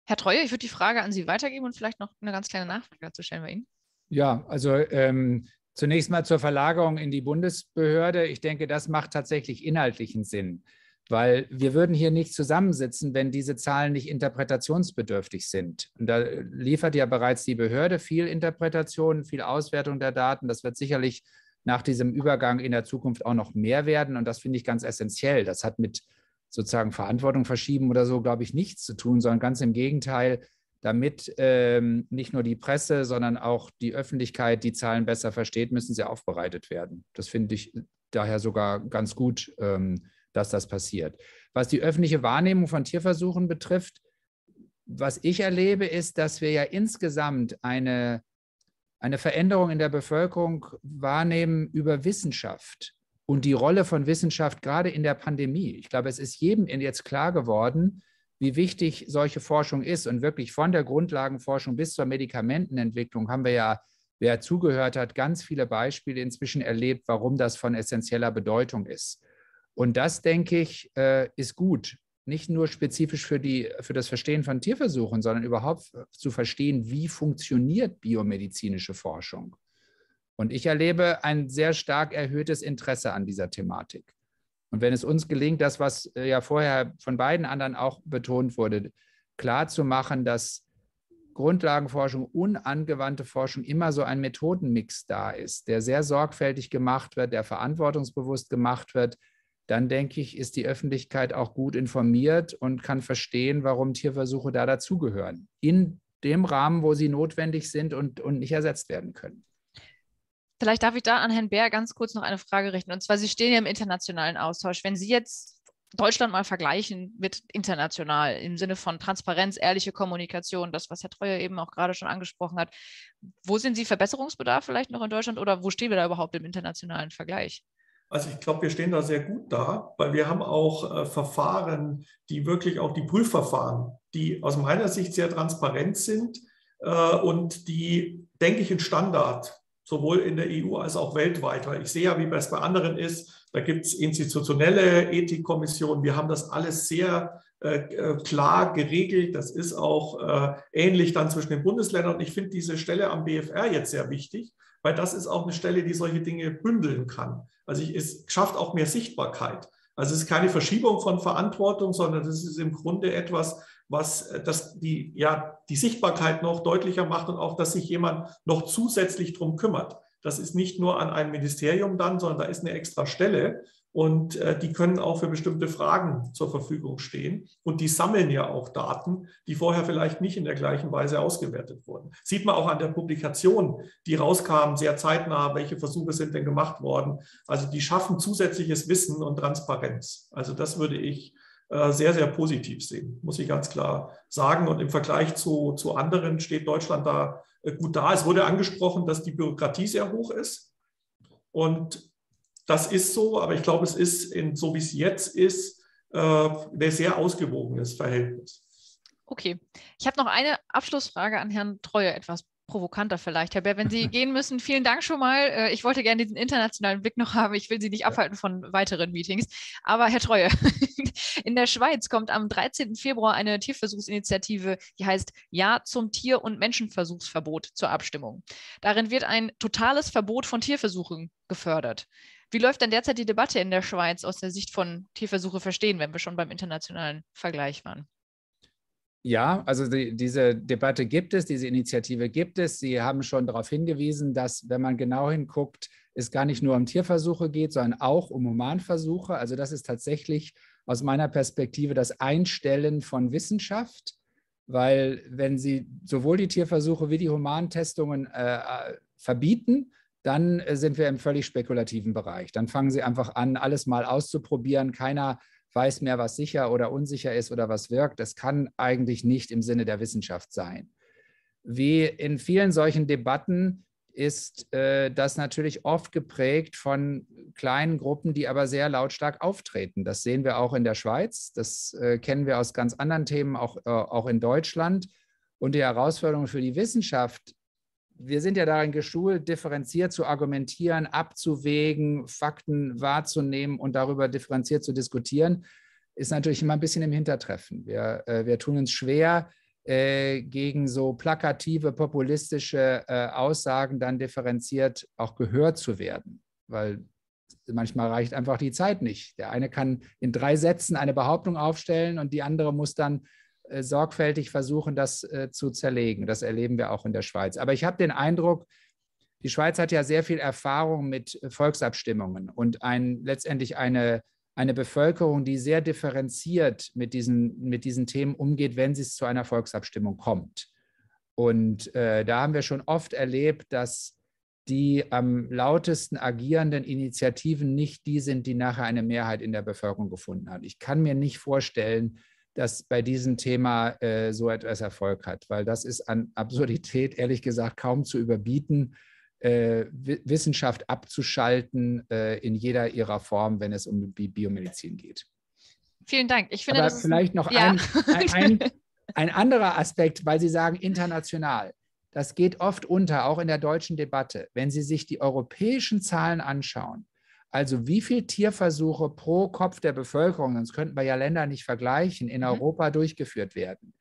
Herr Treue, ich würde die Frage an Sie weitergeben und vielleicht noch eine ganz kleine Nachfrage dazu stellen bei Ihnen. Ja, also ähm, zunächst mal zur Verlagerung in die Bundesbehörde. Ich denke, das macht tatsächlich inhaltlichen Sinn, weil wir würden hier nicht zusammensitzen, wenn diese Zahlen nicht interpretationsbedürftig sind. Und da liefert ja bereits die Behörde viel Interpretation, viel Auswertung der Daten. Das wird sicherlich nach diesem Übergang in der Zukunft auch noch mehr werden. Und das finde ich ganz essentiell. Das hat mit sozusagen Verantwortung verschieben oder so, glaube ich, nichts zu tun, sondern ganz im Gegenteil, damit ähm, nicht nur die Presse, sondern auch die Öffentlichkeit die Zahlen besser versteht, müssen sie aufbereitet werden. Das finde ich daher sogar ganz gut. Ähm, dass das passiert. Was die öffentliche Wahrnehmung von Tierversuchen betrifft, was ich erlebe, ist, dass wir ja insgesamt eine, eine Veränderung in der Bevölkerung wahrnehmen über Wissenschaft und die Rolle von Wissenschaft gerade in der Pandemie. Ich glaube, es ist jedem jetzt klar geworden, wie wichtig solche Forschung ist. Und wirklich von der Grundlagenforschung bis zur Medikamentenentwicklung haben wir ja, wer zugehört hat, ganz viele Beispiele inzwischen erlebt, warum das von essentieller Bedeutung ist. Und das, denke ich, äh, ist gut. Nicht nur spezifisch für, die, für das Verstehen von Tierversuchen, sondern überhaupt zu verstehen, wie funktioniert biomedizinische Forschung. Und ich erlebe ein sehr stark erhöhtes Interesse an dieser Thematik. Und wenn es uns gelingt, das, was äh, ja vorher von beiden anderen auch betont wurde, klarzumachen, dass Grundlagenforschung und angewandte Forschung immer so ein Methodenmix da ist, der sehr sorgfältig gemacht wird, der verantwortungsbewusst gemacht wird, dann denke ich, ist die Öffentlichkeit auch gut informiert und kann verstehen, warum Tierversuche da dazugehören. In dem Rahmen, wo sie notwendig sind und, und nicht ersetzt werden können. Vielleicht darf ich da an Herrn Bär ganz kurz noch eine Frage richten. Und zwar, Sie stehen ja im internationalen Austausch. Wenn Sie jetzt Deutschland mal vergleichen mit international im Sinne von Transparenz, ehrliche Kommunikation, das, was Herr Treuer eben auch gerade schon angesprochen hat, wo sind Sie Verbesserungsbedarf vielleicht noch in Deutschland oder wo stehen wir da überhaupt im internationalen Vergleich? Also ich glaube, wir stehen da sehr gut da, weil wir haben auch äh, Verfahren, die wirklich auch die Prüfverfahren, die aus meiner Sicht sehr transparent sind äh, und die, denke ich, ein Standard sowohl in der EU als auch weltweit, weil ich sehe ja, wie es bei anderen ist, da gibt es institutionelle Ethikkommissionen, wir haben das alles sehr äh, äh, klar geregelt, das ist auch äh, ähnlich dann zwischen den Bundesländern. Und ich finde diese Stelle am BFR jetzt sehr wichtig, weil das ist auch eine Stelle, die solche Dinge bündeln kann. Also ich, es schafft auch mehr Sichtbarkeit. Also es ist keine Verschiebung von Verantwortung, sondern es ist im Grunde etwas, was äh, das die, ja, die Sichtbarkeit noch deutlicher macht und auch, dass sich jemand noch zusätzlich darum kümmert. Das ist nicht nur an ein Ministerium dann, sondern da ist eine extra Stelle und äh, die können auch für bestimmte Fragen zur Verfügung stehen. Und die sammeln ja auch Daten, die vorher vielleicht nicht in der gleichen Weise ausgewertet wurden. Sieht man auch an der Publikation, die rauskam, sehr zeitnah, welche Versuche sind denn gemacht worden. Also die schaffen zusätzliches Wissen und Transparenz. Also das würde ich äh, sehr, sehr positiv sehen, muss ich ganz klar sagen. Und im Vergleich zu, zu anderen steht Deutschland da äh, gut da. Es wurde angesprochen, dass die Bürokratie sehr hoch ist. Und das ist so, aber ich glaube, es ist, in, so wie es jetzt ist, äh, ein sehr ausgewogenes Verhältnis. Okay. Ich habe noch eine Abschlussfrage an Herrn Treue, etwas provokanter vielleicht. Herr Bär, wenn Sie gehen müssen, vielen Dank schon mal. Äh, ich wollte gerne diesen internationalen Blick noch haben. Ich will Sie nicht abhalten von weiteren Meetings. Aber Herr Treue, in der Schweiz kommt am 13. Februar eine Tierversuchsinitiative, die heißt Ja zum Tier- und Menschenversuchsverbot zur Abstimmung. Darin wird ein totales Verbot von Tierversuchen gefördert. Wie läuft denn derzeit die Debatte in der Schweiz aus der Sicht von Tierversuche verstehen, wenn wir schon beim internationalen Vergleich waren? Ja, also die, diese Debatte gibt es, diese Initiative gibt es. Sie haben schon darauf hingewiesen, dass, wenn man genau hinguckt, es gar nicht nur um Tierversuche geht, sondern auch um Humanversuche. Also das ist tatsächlich aus meiner Perspektive das Einstellen von Wissenschaft, weil wenn Sie sowohl die Tierversuche wie die Humantestungen äh, äh verbieten, dann äh, sind wir im völlig spekulativen Bereich. Dann fangen sie einfach an, alles mal auszuprobieren. Keiner weiß mehr, was sicher oder unsicher ist oder was wirkt. Das kann eigentlich nicht im Sinne der Wissenschaft sein. Wie in vielen solchen Debatten ist äh, das natürlich oft geprägt von kleinen Gruppen, die aber sehr lautstark auftreten. Das sehen wir auch in der Schweiz, das äh, kennen wir aus ganz anderen Themen, auch, äh, auch in Deutschland. Und die Herausforderung für die Wissenschaft wir sind ja darin geschult, differenziert zu argumentieren, abzuwägen, Fakten wahrzunehmen und darüber differenziert zu diskutieren, ist natürlich immer ein bisschen im Hintertreffen. Wir, äh, wir tun uns schwer, äh, gegen so plakative, populistische äh, Aussagen dann differenziert auch gehört zu werden, weil manchmal reicht einfach die Zeit nicht. Der eine kann in drei Sätzen eine Behauptung aufstellen und die andere muss dann äh, sorgfältig versuchen, das äh, zu zerlegen. Das erleben wir auch in der Schweiz. Aber ich habe den Eindruck, die Schweiz hat ja sehr viel Erfahrung mit Volksabstimmungen und ein, letztendlich eine, eine Bevölkerung, die sehr differenziert mit diesen, mit diesen Themen umgeht, wenn es zu einer Volksabstimmung kommt. Und äh, da haben wir schon oft erlebt, dass die am lautesten agierenden Initiativen nicht die sind, die nachher eine Mehrheit in der Bevölkerung gefunden haben. Ich kann mir nicht vorstellen, dass bei diesem Thema äh, so etwas Erfolg hat, weil das ist an Absurdität, ehrlich gesagt, kaum zu überbieten, äh, Wissenschaft abzuschalten äh, in jeder ihrer Form, wenn es um die Biomedizin geht. Vielen Dank. Ich finde, Aber vielleicht noch ja. ein, ein, ein, ein anderer Aspekt, weil Sie sagen international. Das geht oft unter, auch in der deutschen Debatte. Wenn Sie sich die europäischen Zahlen anschauen, also wie viele Tierversuche pro Kopf der Bevölkerung, sonst könnten wir ja Länder nicht vergleichen, in mhm. Europa durchgeführt werden,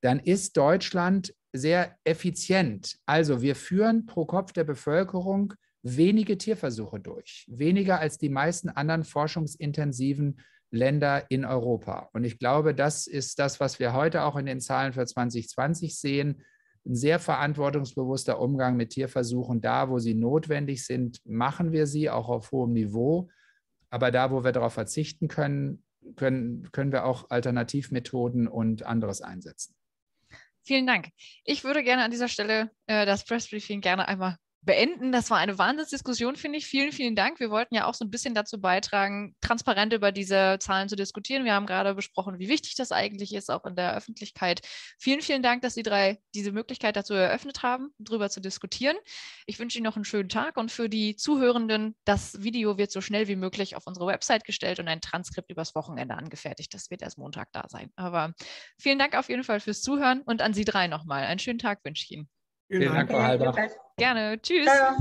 dann ist Deutschland sehr effizient. Also wir führen pro Kopf der Bevölkerung wenige Tierversuche durch, weniger als die meisten anderen forschungsintensiven Länder in Europa. Und ich glaube, das ist das, was wir heute auch in den Zahlen für 2020 sehen. Ein sehr verantwortungsbewusster Umgang mit Tierversuchen. Da, wo sie notwendig sind, machen wir sie auch auf hohem Niveau. Aber da, wo wir darauf verzichten können, können, können wir auch Alternativmethoden und anderes einsetzen. Vielen Dank. Ich würde gerne an dieser Stelle äh, das Pressbriefing gerne einmal beenden. Das war eine Wahnsinnsdiskussion, finde ich. Vielen, vielen Dank. Wir wollten ja auch so ein bisschen dazu beitragen, transparent über diese Zahlen zu diskutieren. Wir haben gerade besprochen, wie wichtig das eigentlich ist, auch in der Öffentlichkeit. Vielen, vielen Dank, dass Sie drei diese Möglichkeit dazu eröffnet haben, darüber zu diskutieren. Ich wünsche Ihnen noch einen schönen Tag und für die Zuhörenden, das Video wird so schnell wie möglich auf unsere Website gestellt und ein Transkript übers Wochenende angefertigt. Das wird erst Montag da sein. Aber vielen Dank auf jeden Fall fürs Zuhören und an Sie drei nochmal. Einen schönen Tag wünsche ich Ihnen. Vielen, Dank, Frau Halbach. Gerne. Tschüss. Ja.